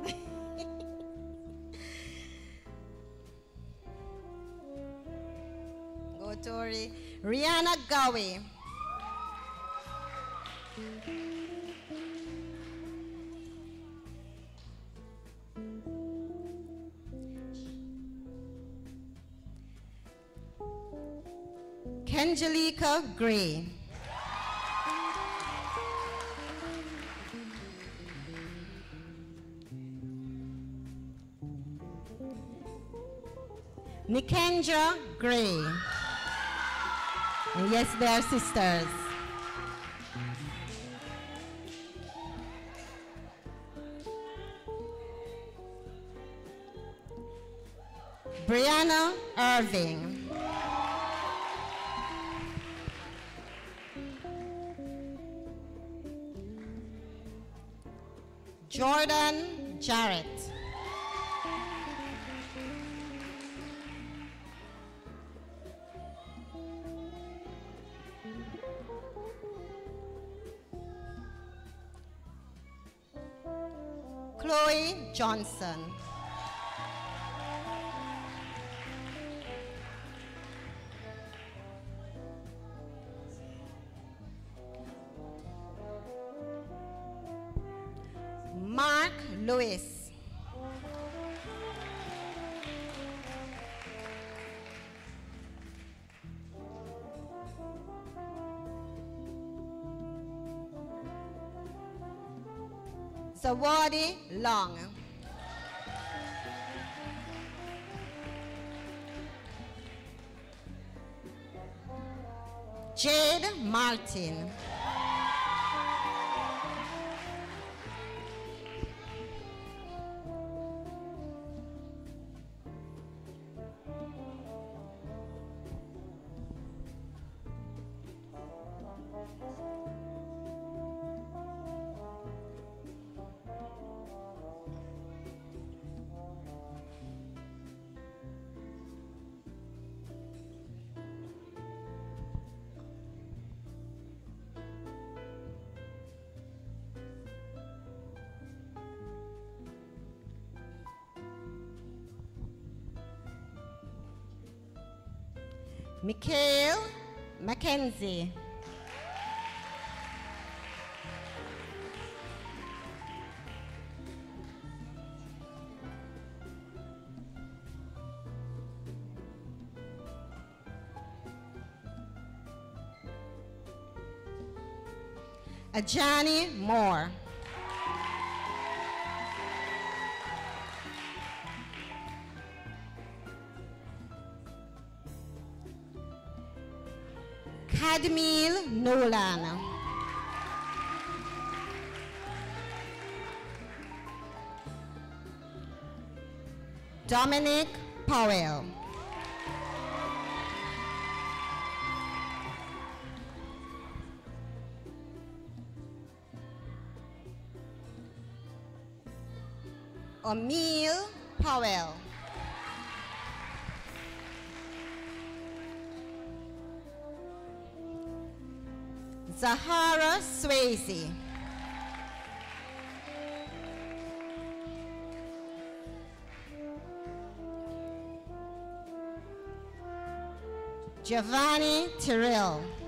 Go, Tori. Rihanna Gowie. Kenjalika Gray. Nikendra Gray. And yes, they are sisters. Brianna Irving. Share. Chloe Johnson. Zawadi Long. Jade Martin. Mackenzie. Ajani Moore. Kadmil Nolan. Dominic Powell. Emil Powell. Zahara Swayze. Giovanni Terrell.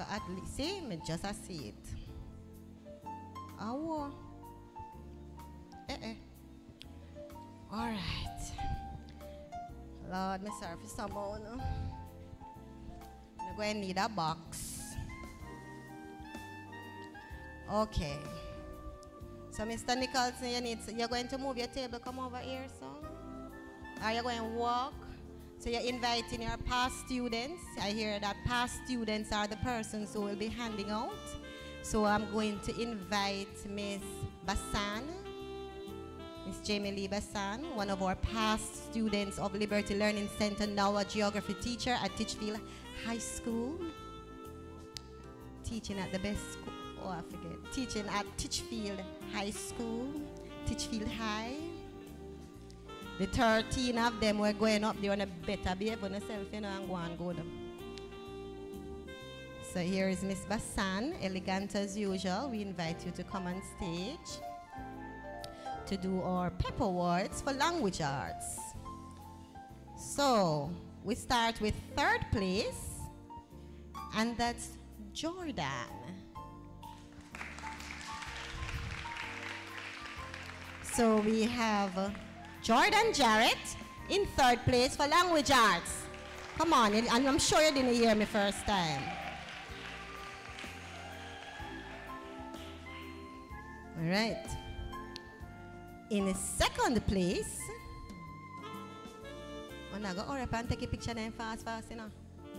So at least, see, me just a see it. Awo. Eh eh. All right. Lord, me sorry for no? I'm going to need a box. Okay. So, Mr. Nicholson, you need, you're going to move your table, come over here, so? Are you going to walk? So you're inviting your past students. I hear that past students are the persons who will be handing out. So I'm going to invite Miss Bassan, Miss Jamie Lee Bassan, one of our past students of Liberty Learning Center, now a geography teacher at Titchfield High School. Teaching at the best school, oh I forget, teaching at Titchfield High School, Titchfield High. The 13 of them were going up there on a better behave on yourself, you know, and go and go them. So here is Miss Bassan, elegant as usual. We invite you to come on stage to do our pep awards for language arts. So we start with third place, and that's Jordan. So we have Jordan Jarrett in third place for language arts. Come on, and I'm sure you didn't hear me first time. All right. In second place, to hurry up and take a picture then fast, fast, you know.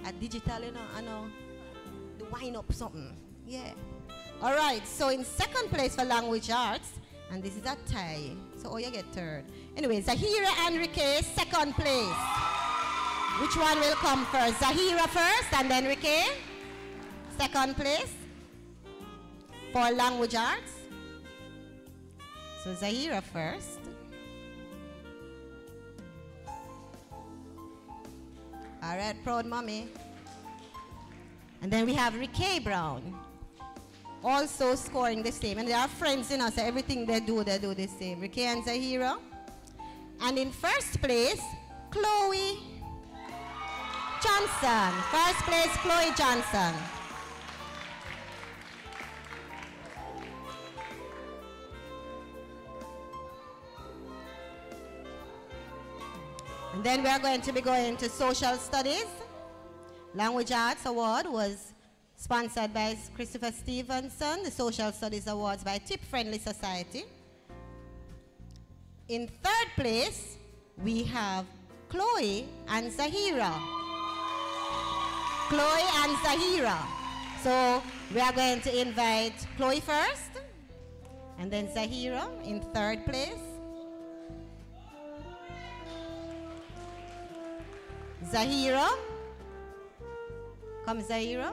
A digital, you know, I know. The wind up something. Yeah. All right, so in second place for language arts, and this is a tie. So, oh, you get third. Anyway, Zahira and Ricky, second place. Which one will come first? Zahira first and then and Ricky? Second place for language arts. So, Zahira first. All right, proud mommy. And then we have Ricky Brown also scoring the same. And they are friends, you know, so everything they do, they do the same. Ricky and Zahira. And in first place, Chloe Johnson. First place, Chloe Johnson. And then we are going to be going to social studies. Language Arts Award was sponsored by Christopher Stevenson, the Social Studies Awards by Tip Friendly Society. In third place, we have Chloe and Zahira. Chloe and Zahira. So we are going to invite Chloe first, and then Zahira in third place. Zahira. Come, Zahira.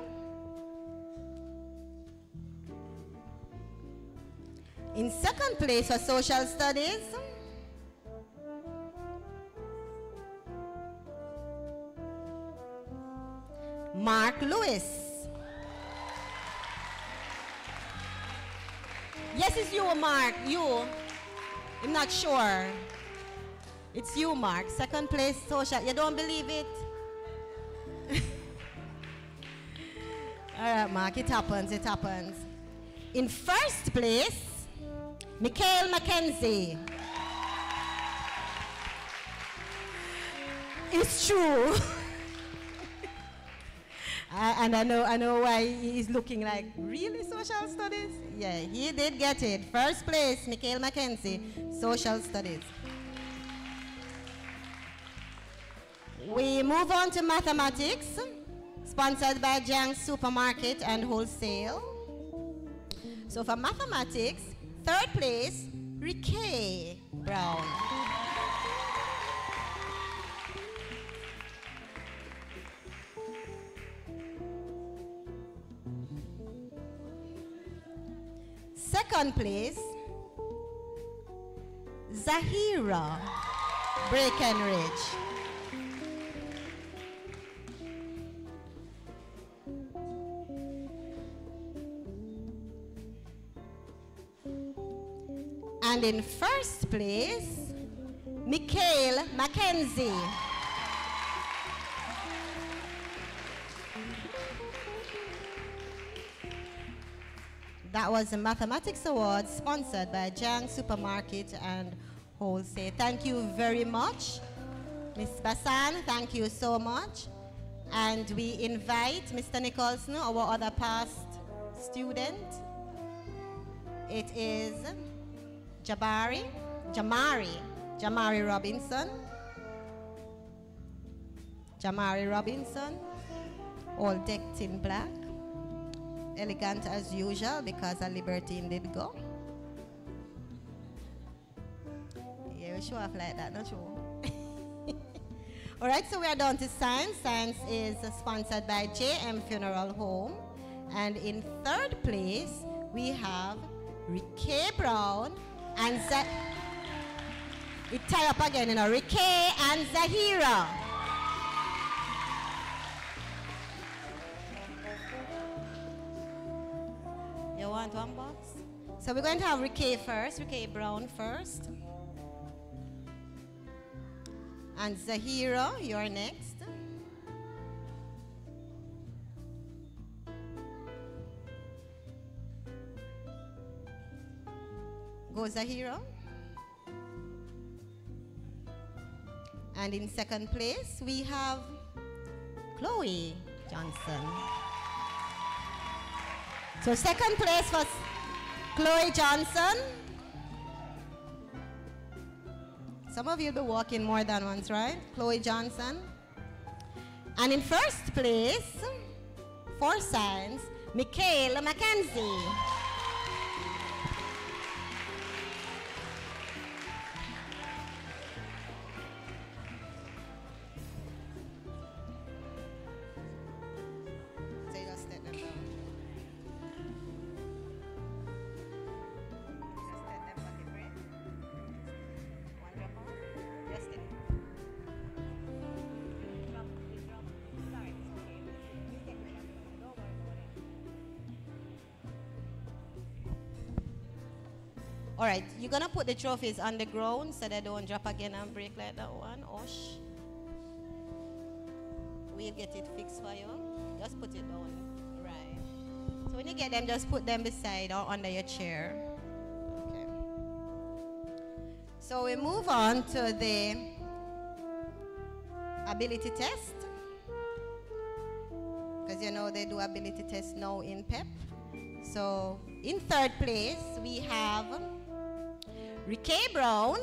In second place for social studies, Mark Lewis. Yes, it's you, Mark. You. I'm not sure. It's you, Mark. Second place social. You don't believe it? All right, Mark. It happens. It happens. In first place, Mikhail Mackenzie. It's true. I, and I know, I know why he's looking like, really social studies? Yeah, he did get it. First place, Mikhail Mackenzie, social studies. We move on to mathematics, sponsored by Jiang Supermarket and Wholesale. So for mathematics, third place, Ricky Brown. Second place, Zahira Breckenridge. And in first place, Mikhail Mackenzie. That was the Mathematics Award sponsored by Jang Supermarket and Wholesale. Thank you very much. Miss Basan, thank you so much. And we invite Mr. Nicholson, our other past student. It is Jabari, Jamari, Jamari Robinson. Jamari Robinson, all decked in black. Elegant as usual because a libertine did go. Yeah, we show off like that, not true? All right, so we are down to science. Science is sponsored by JM Funeral Home. And in third place, we have Ricky Brown and Z- it tie up again, you know, Ricky and Zahira. You want one box? So we're going to have Ricky first, Ricky Brown first. And Zahira, you're next. Go Zahira. And in second place, we have Chloe Johnson. So second place was Chloe Johnson. Some of you will be walking more than once, right? Chloe Johnson. And in first place, for science, Mikhail Mackenzie. All right, you're gonna put the trophies on the ground so they don't drop again and break like that one. Oh, Osh. We'll get it fixed for you. Just put it down. Right. So when you get them, just put them beside or under your chair. Okay. So we move on to the ability test. Because you know they do ability test now in PEP. So in third place, we have Ricky Brown.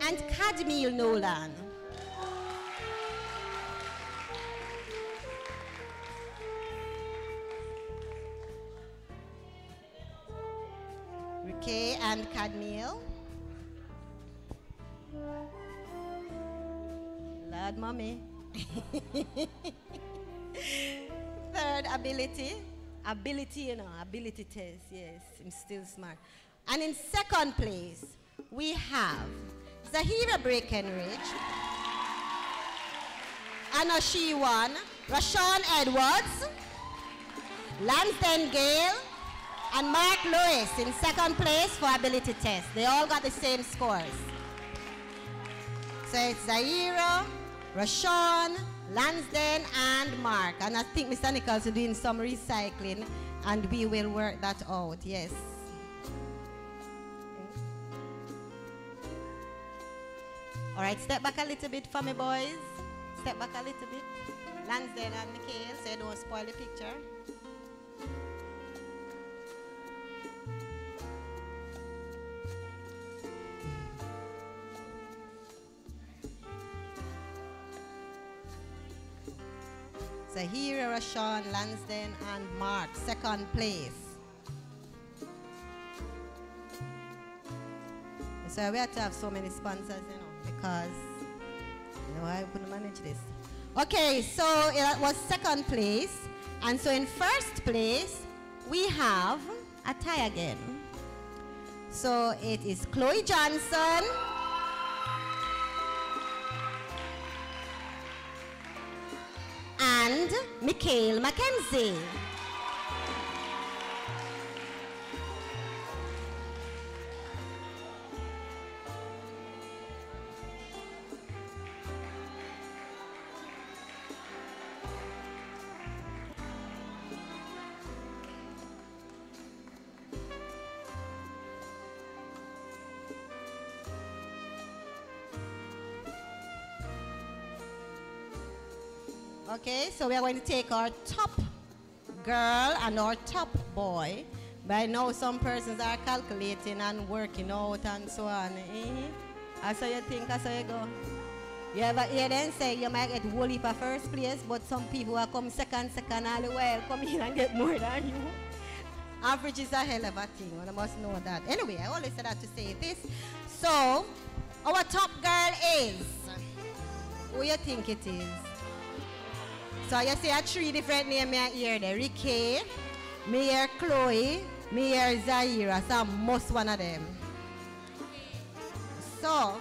And Cadmiel Nolan. Ricky and Cadmiel. Mommy. Third ability, ability, you know, ability test. Yes, I'm still smart. And in second place, we have Zahira Breckenridge, Anna Shewan, Rashawn Edwards, Lansden Gale, and Mark Lewis in second place for ability test. They all got the same scores. So it's Zahira, Rashawn, Lansden, and Mark. And I think Mr. Nichols is doing some recycling, and we will work that out. Yes. All right, step back a little bit for me, boys. Step back a little bit. Lansden and Mikhail, so you don't spoil the picture. Zahira, Rashawn, Lansden, and Mark, second place. So we have to have so many sponsors, you know, because you know I couldn't manage this. Okay, so it was second place, and so in first place we have a tie again. So it is Chloe Johnson. And Mikhail Mackenzie. Okay, so we are going to take our top girl and our top boy. But I know some persons are calculating and working out and so on. Eh? That's how you think, that's how you go. Yeah, but you ever hear them say you might get heap of first place, but some people will come second, second all the while, come in and get more than you. Average is a hell of a thing, and I must know that. Anyway, I always say that to say this. So, our top girl is, who you think it is? So you see a three different names here there. Ricky, me here Chloe, me here Zahira. So I must one of them. So,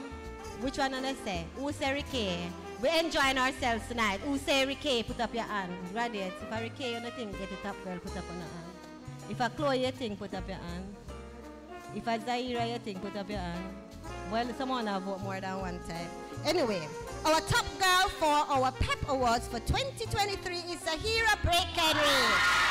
which one did I say? Who say Ricky? We enjoying ourselves tonight. Who say Ricky? Put up your hand. Graduates. If I Ricky, you think get it up, girl, put up on your hand. If a Chloe, you think put up your hand. If a Zahira, you think put up your hand. Well, someone have vote more than one time. Anyway, our top girl for our PEP Awards for 2023 is Zahira Breckenridge.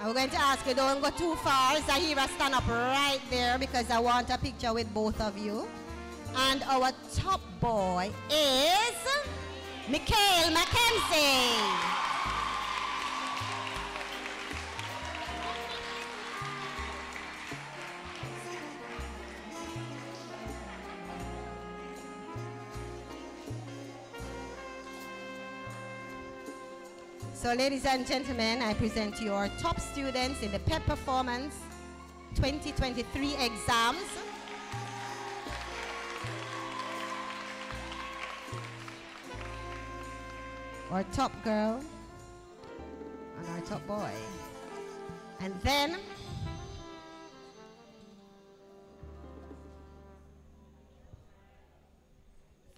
I'm going to ask you don't go too far. Zahira, stand up right there because I want a picture with both of you. And our top boy is Mikhail Mackenzie. So ladies and gentlemen, I present to you our top students in the PEP Performance 2023 exams. Our top girl and our top boy. And then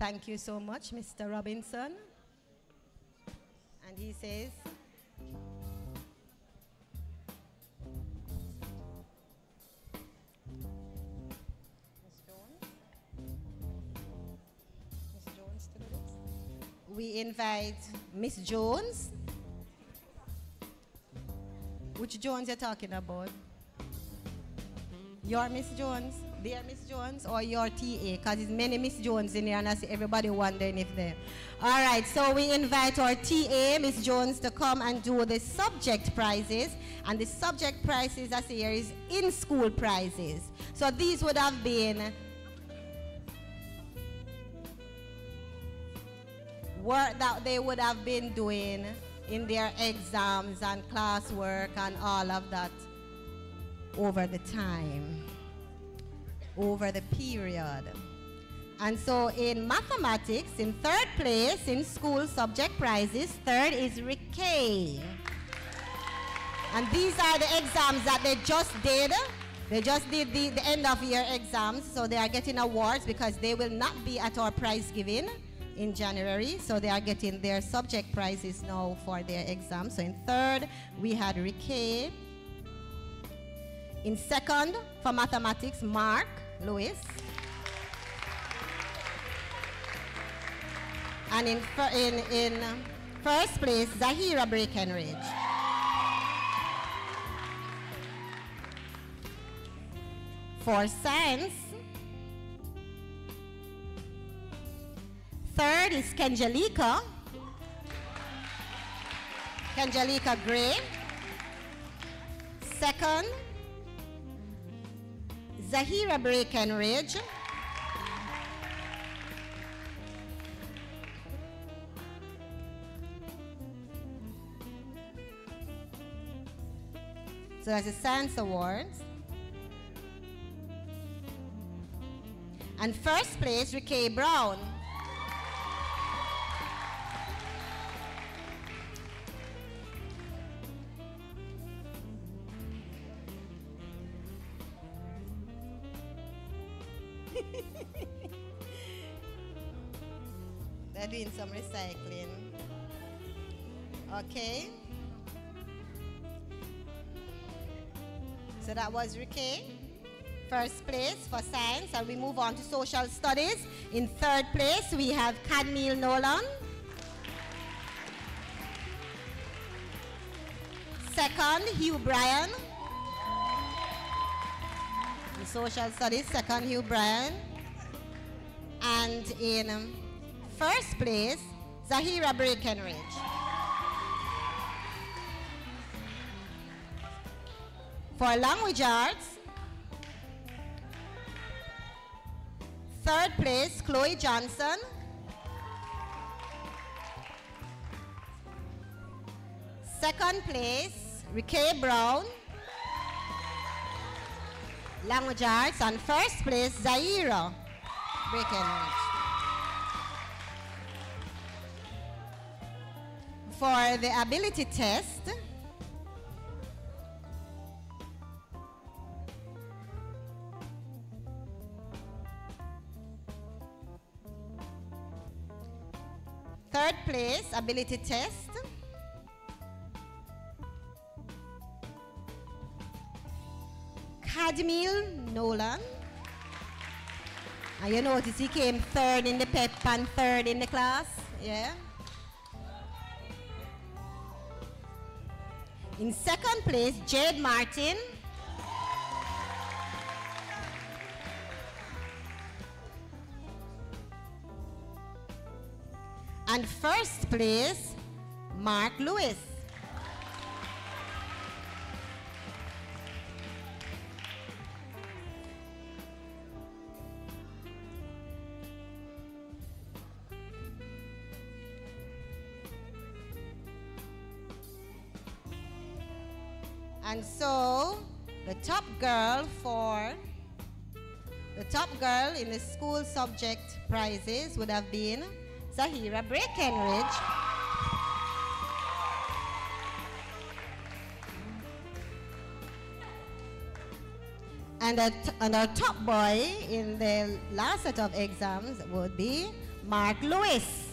Thank you so much, Mr. Robinson. And he says, we invite Miss Jones. Which Jones you're talking about? Your Miss Jones, their Miss Jones, or your TA? Because there's many Miss Jones in here, and I see everybody wondering if they're. All right, so we invite our TA, Miss Jones, to come and do the subject prizes. And the subject prizes, I see here, is in-school prizes. So these would have been work that they would have been doing in their exams and classwork and all of that over the time, over the period. And so in mathematics, in third place in school subject prizes, third is Ricky. And these are the exams that they just did. They just did the, the end of year exams, so they are getting awards because they will not be at our prize giving in January. So they are getting their subject prizes now for their exams. So in third, we had Ricky. In second, for mathematics, Mark Lewis. And in, in, in first place, Zahira Breckenridge. For science, third is Kenjalika. Kenjalika Gray. Second, Zahira Breckenridge. So that's the Science Awards. And first place, Ricky Brown. They're doing some recycling. Okay. So that was Ricky. First place for science, and we move on to social studies. In third place, we have Cadmiel Nolan. second, Hugh Bryan. Social studies, second, Hugh Bryan. And in um, first place, Zahira Breckenridge. For language arts, third place, Chloe Johnson. Second place, Ricky Brown. Language arts. And first place, Zahira Breckenridge. For the ability test, third place, ability test. Cadmiel Nolan. And you notice he came third in the pep and third in the class. Yeah. In second place, Jade Martin. And first place, Mark Lewis. And so, the top girl for the top girl in the school subject prizes would have been Zahira Breckenridge. And, and our top boy in the last set of exams would be Mark Lewis.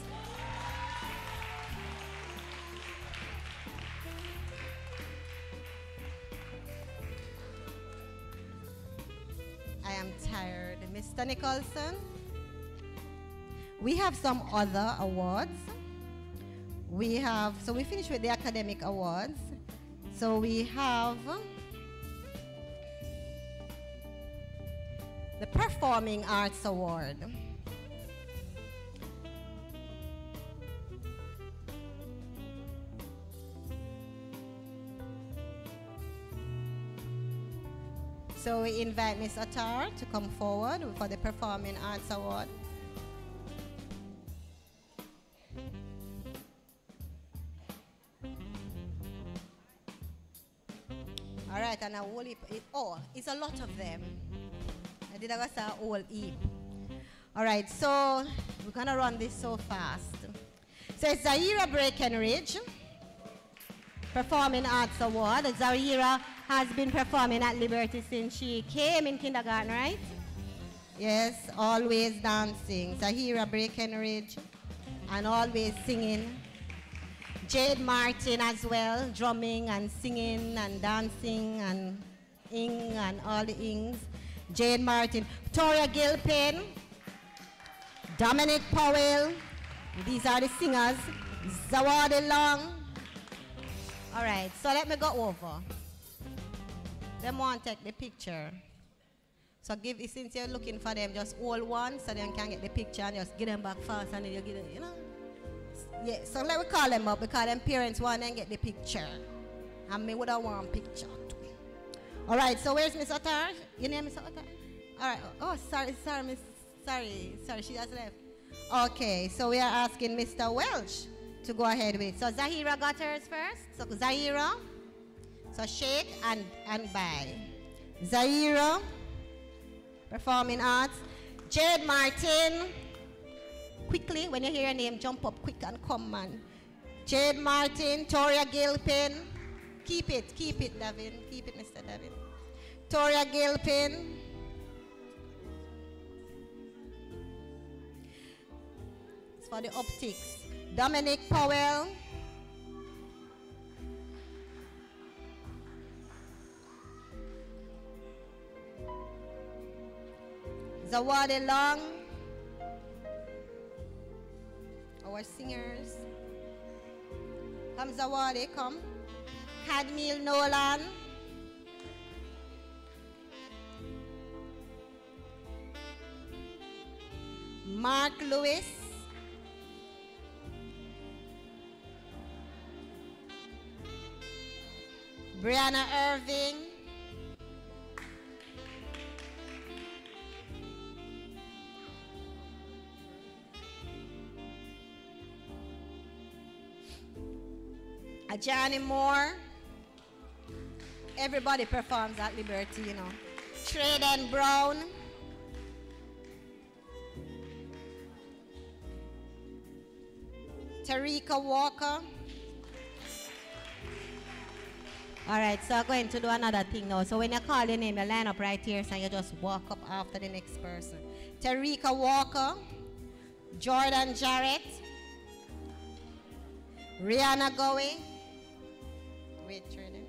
Mr. Nicholson, we have some other awards. We have, so we finish with the academic awards. So we have the Performing Arts Award. So we invite Ms. Attar to come forward for the Performing Arts Award. All right, and a whole heap. It, oh, it's a lot of them. I did a whole heap. All right, so we're gonna run this so fast. So it's Zahira Breckenridge, Performing Arts Award. Zahira has been performing at Liberty since she came in kindergarten, right? Yes, always dancing. Zahira Breckenridge, and always singing. Jade Martin as well, drumming and singing and dancing and ing and all the ings. Jade Martin. Toria Gilpin, Dominic Powell. These are the singers. Zawadi Long. All right, so let me go over. Them want take the picture. So give since you're looking for them, just hold one so they can get the picture and just get them back fast and then you get it, you know. Yeah, so let me call them up because them parents want to get the picture. And me would have want picture too. All right, so where's Miss Attar? Your name is Attar? All right. Oh, sorry, sorry, Miss. Sorry, sorry, she has left. Okay, so we are asking Mr. Welch to go ahead with. So Zahira got hers first. So Zahira. So shake and and bye. Zahira, performing arts. Jade Martin. Quickly, when you hear your name, jump up quick and come, man. Jade Martin, Toria Gilpin. Keep it, keep it, Davin. Keep it, Mr. Davin. Toria Gilpin. It's for the optics. Dominic Powell. Zawadi Long. Our singers. Come Zawadi, come. Cadmiel Nolan. Mark Lewis. Brianna Irving. Johnny Moore. Everybody performs at Liberty, you know. Traden Brown. Tarika Walker. All right, so I'm going to do another thing now. So when you call your name, you line up right here, so you just walk up after the next person. Tarika Walker, Jordan Jarrett, Rihanna Goey. Wait, Jordan.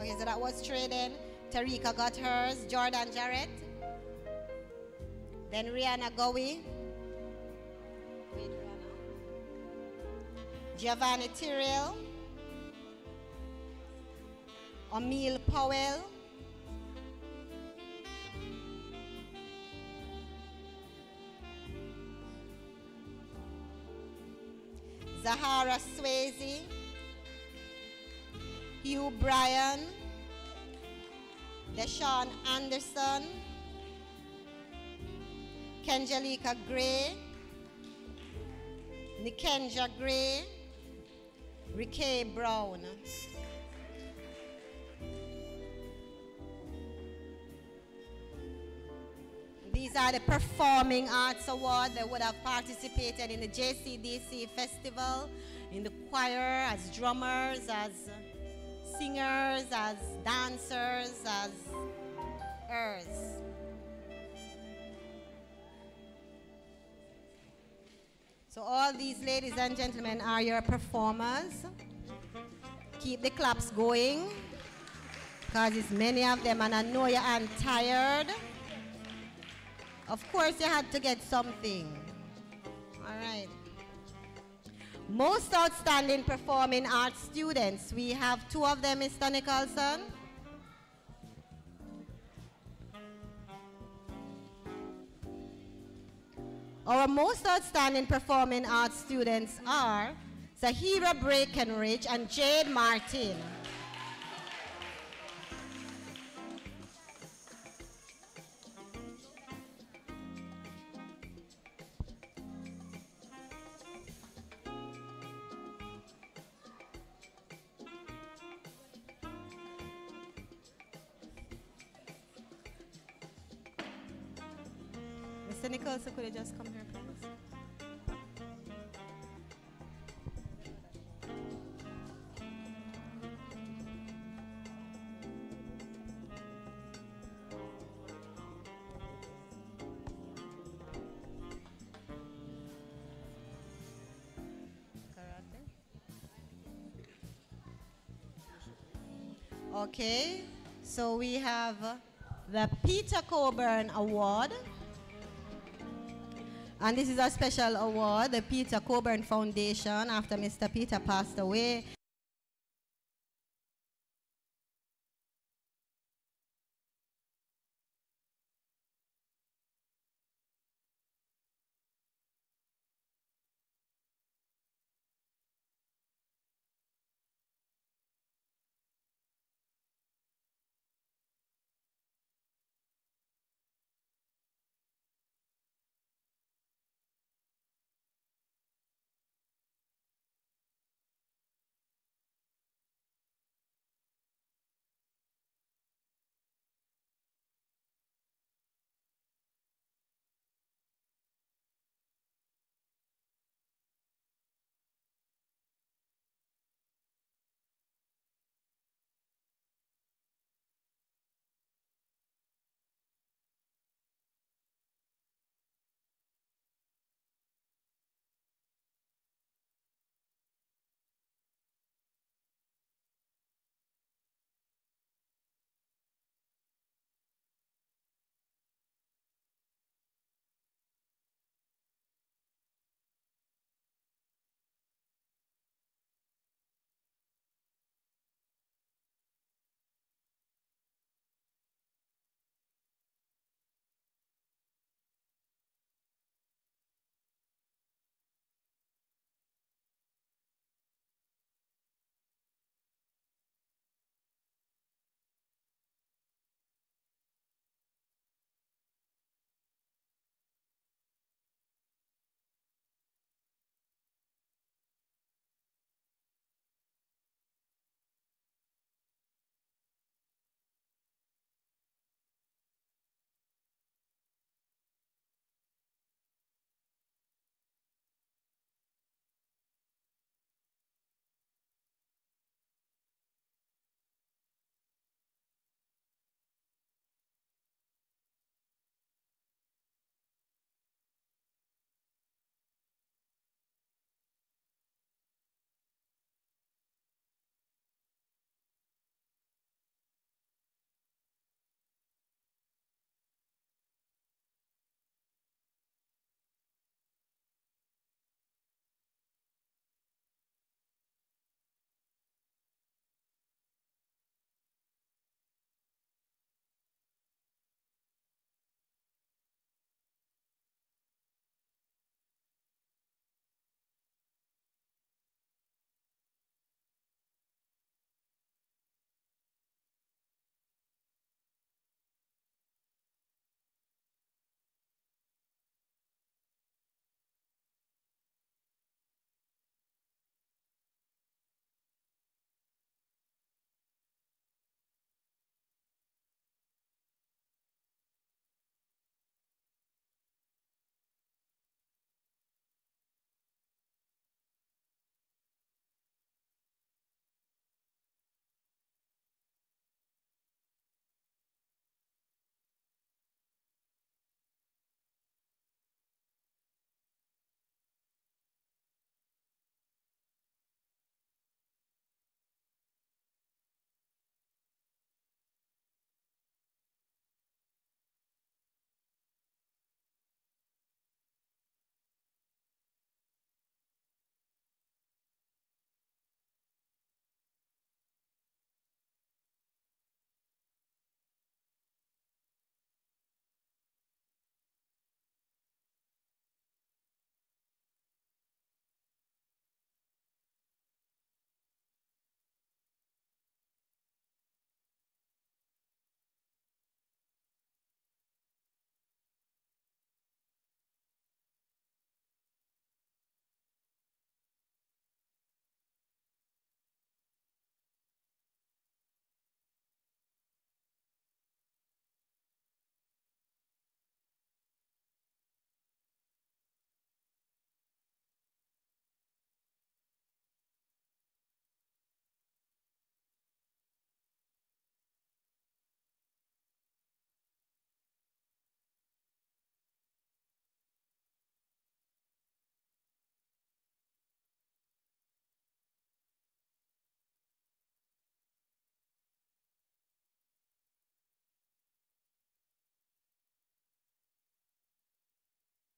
Okay, so that was traded. Tarika got hers. Jordan Jarrett. Then Rihanna Gowie. Wait, Giovanni Tyrrell. Emil Powell. Zahara Swayze. Hugh Bryan, Deshaun Anderson, Kenjalika Gray, Nikenja Gray, Ricky Brown. These are the Performing Arts Award. They would have participated in the JCDC Festival, in the choir, as drummers, as singers, as dancers, as hers. So all these ladies and gentlemen are your performers. Keep the claps going because it's many of them and I know you aren't tired. Of course you had to get something. All right. Most outstanding performing arts students. We have two of them, Mr. Nicholson. Our most outstanding performing arts students are Zahira Breckenridge and Jade Martin. Mr. Nicholson, could you just come here, please? Okay, so we have the Peter Coburn Award. And this is a special award, the Peter Coburn Foundation, after Mr. Peter passed away.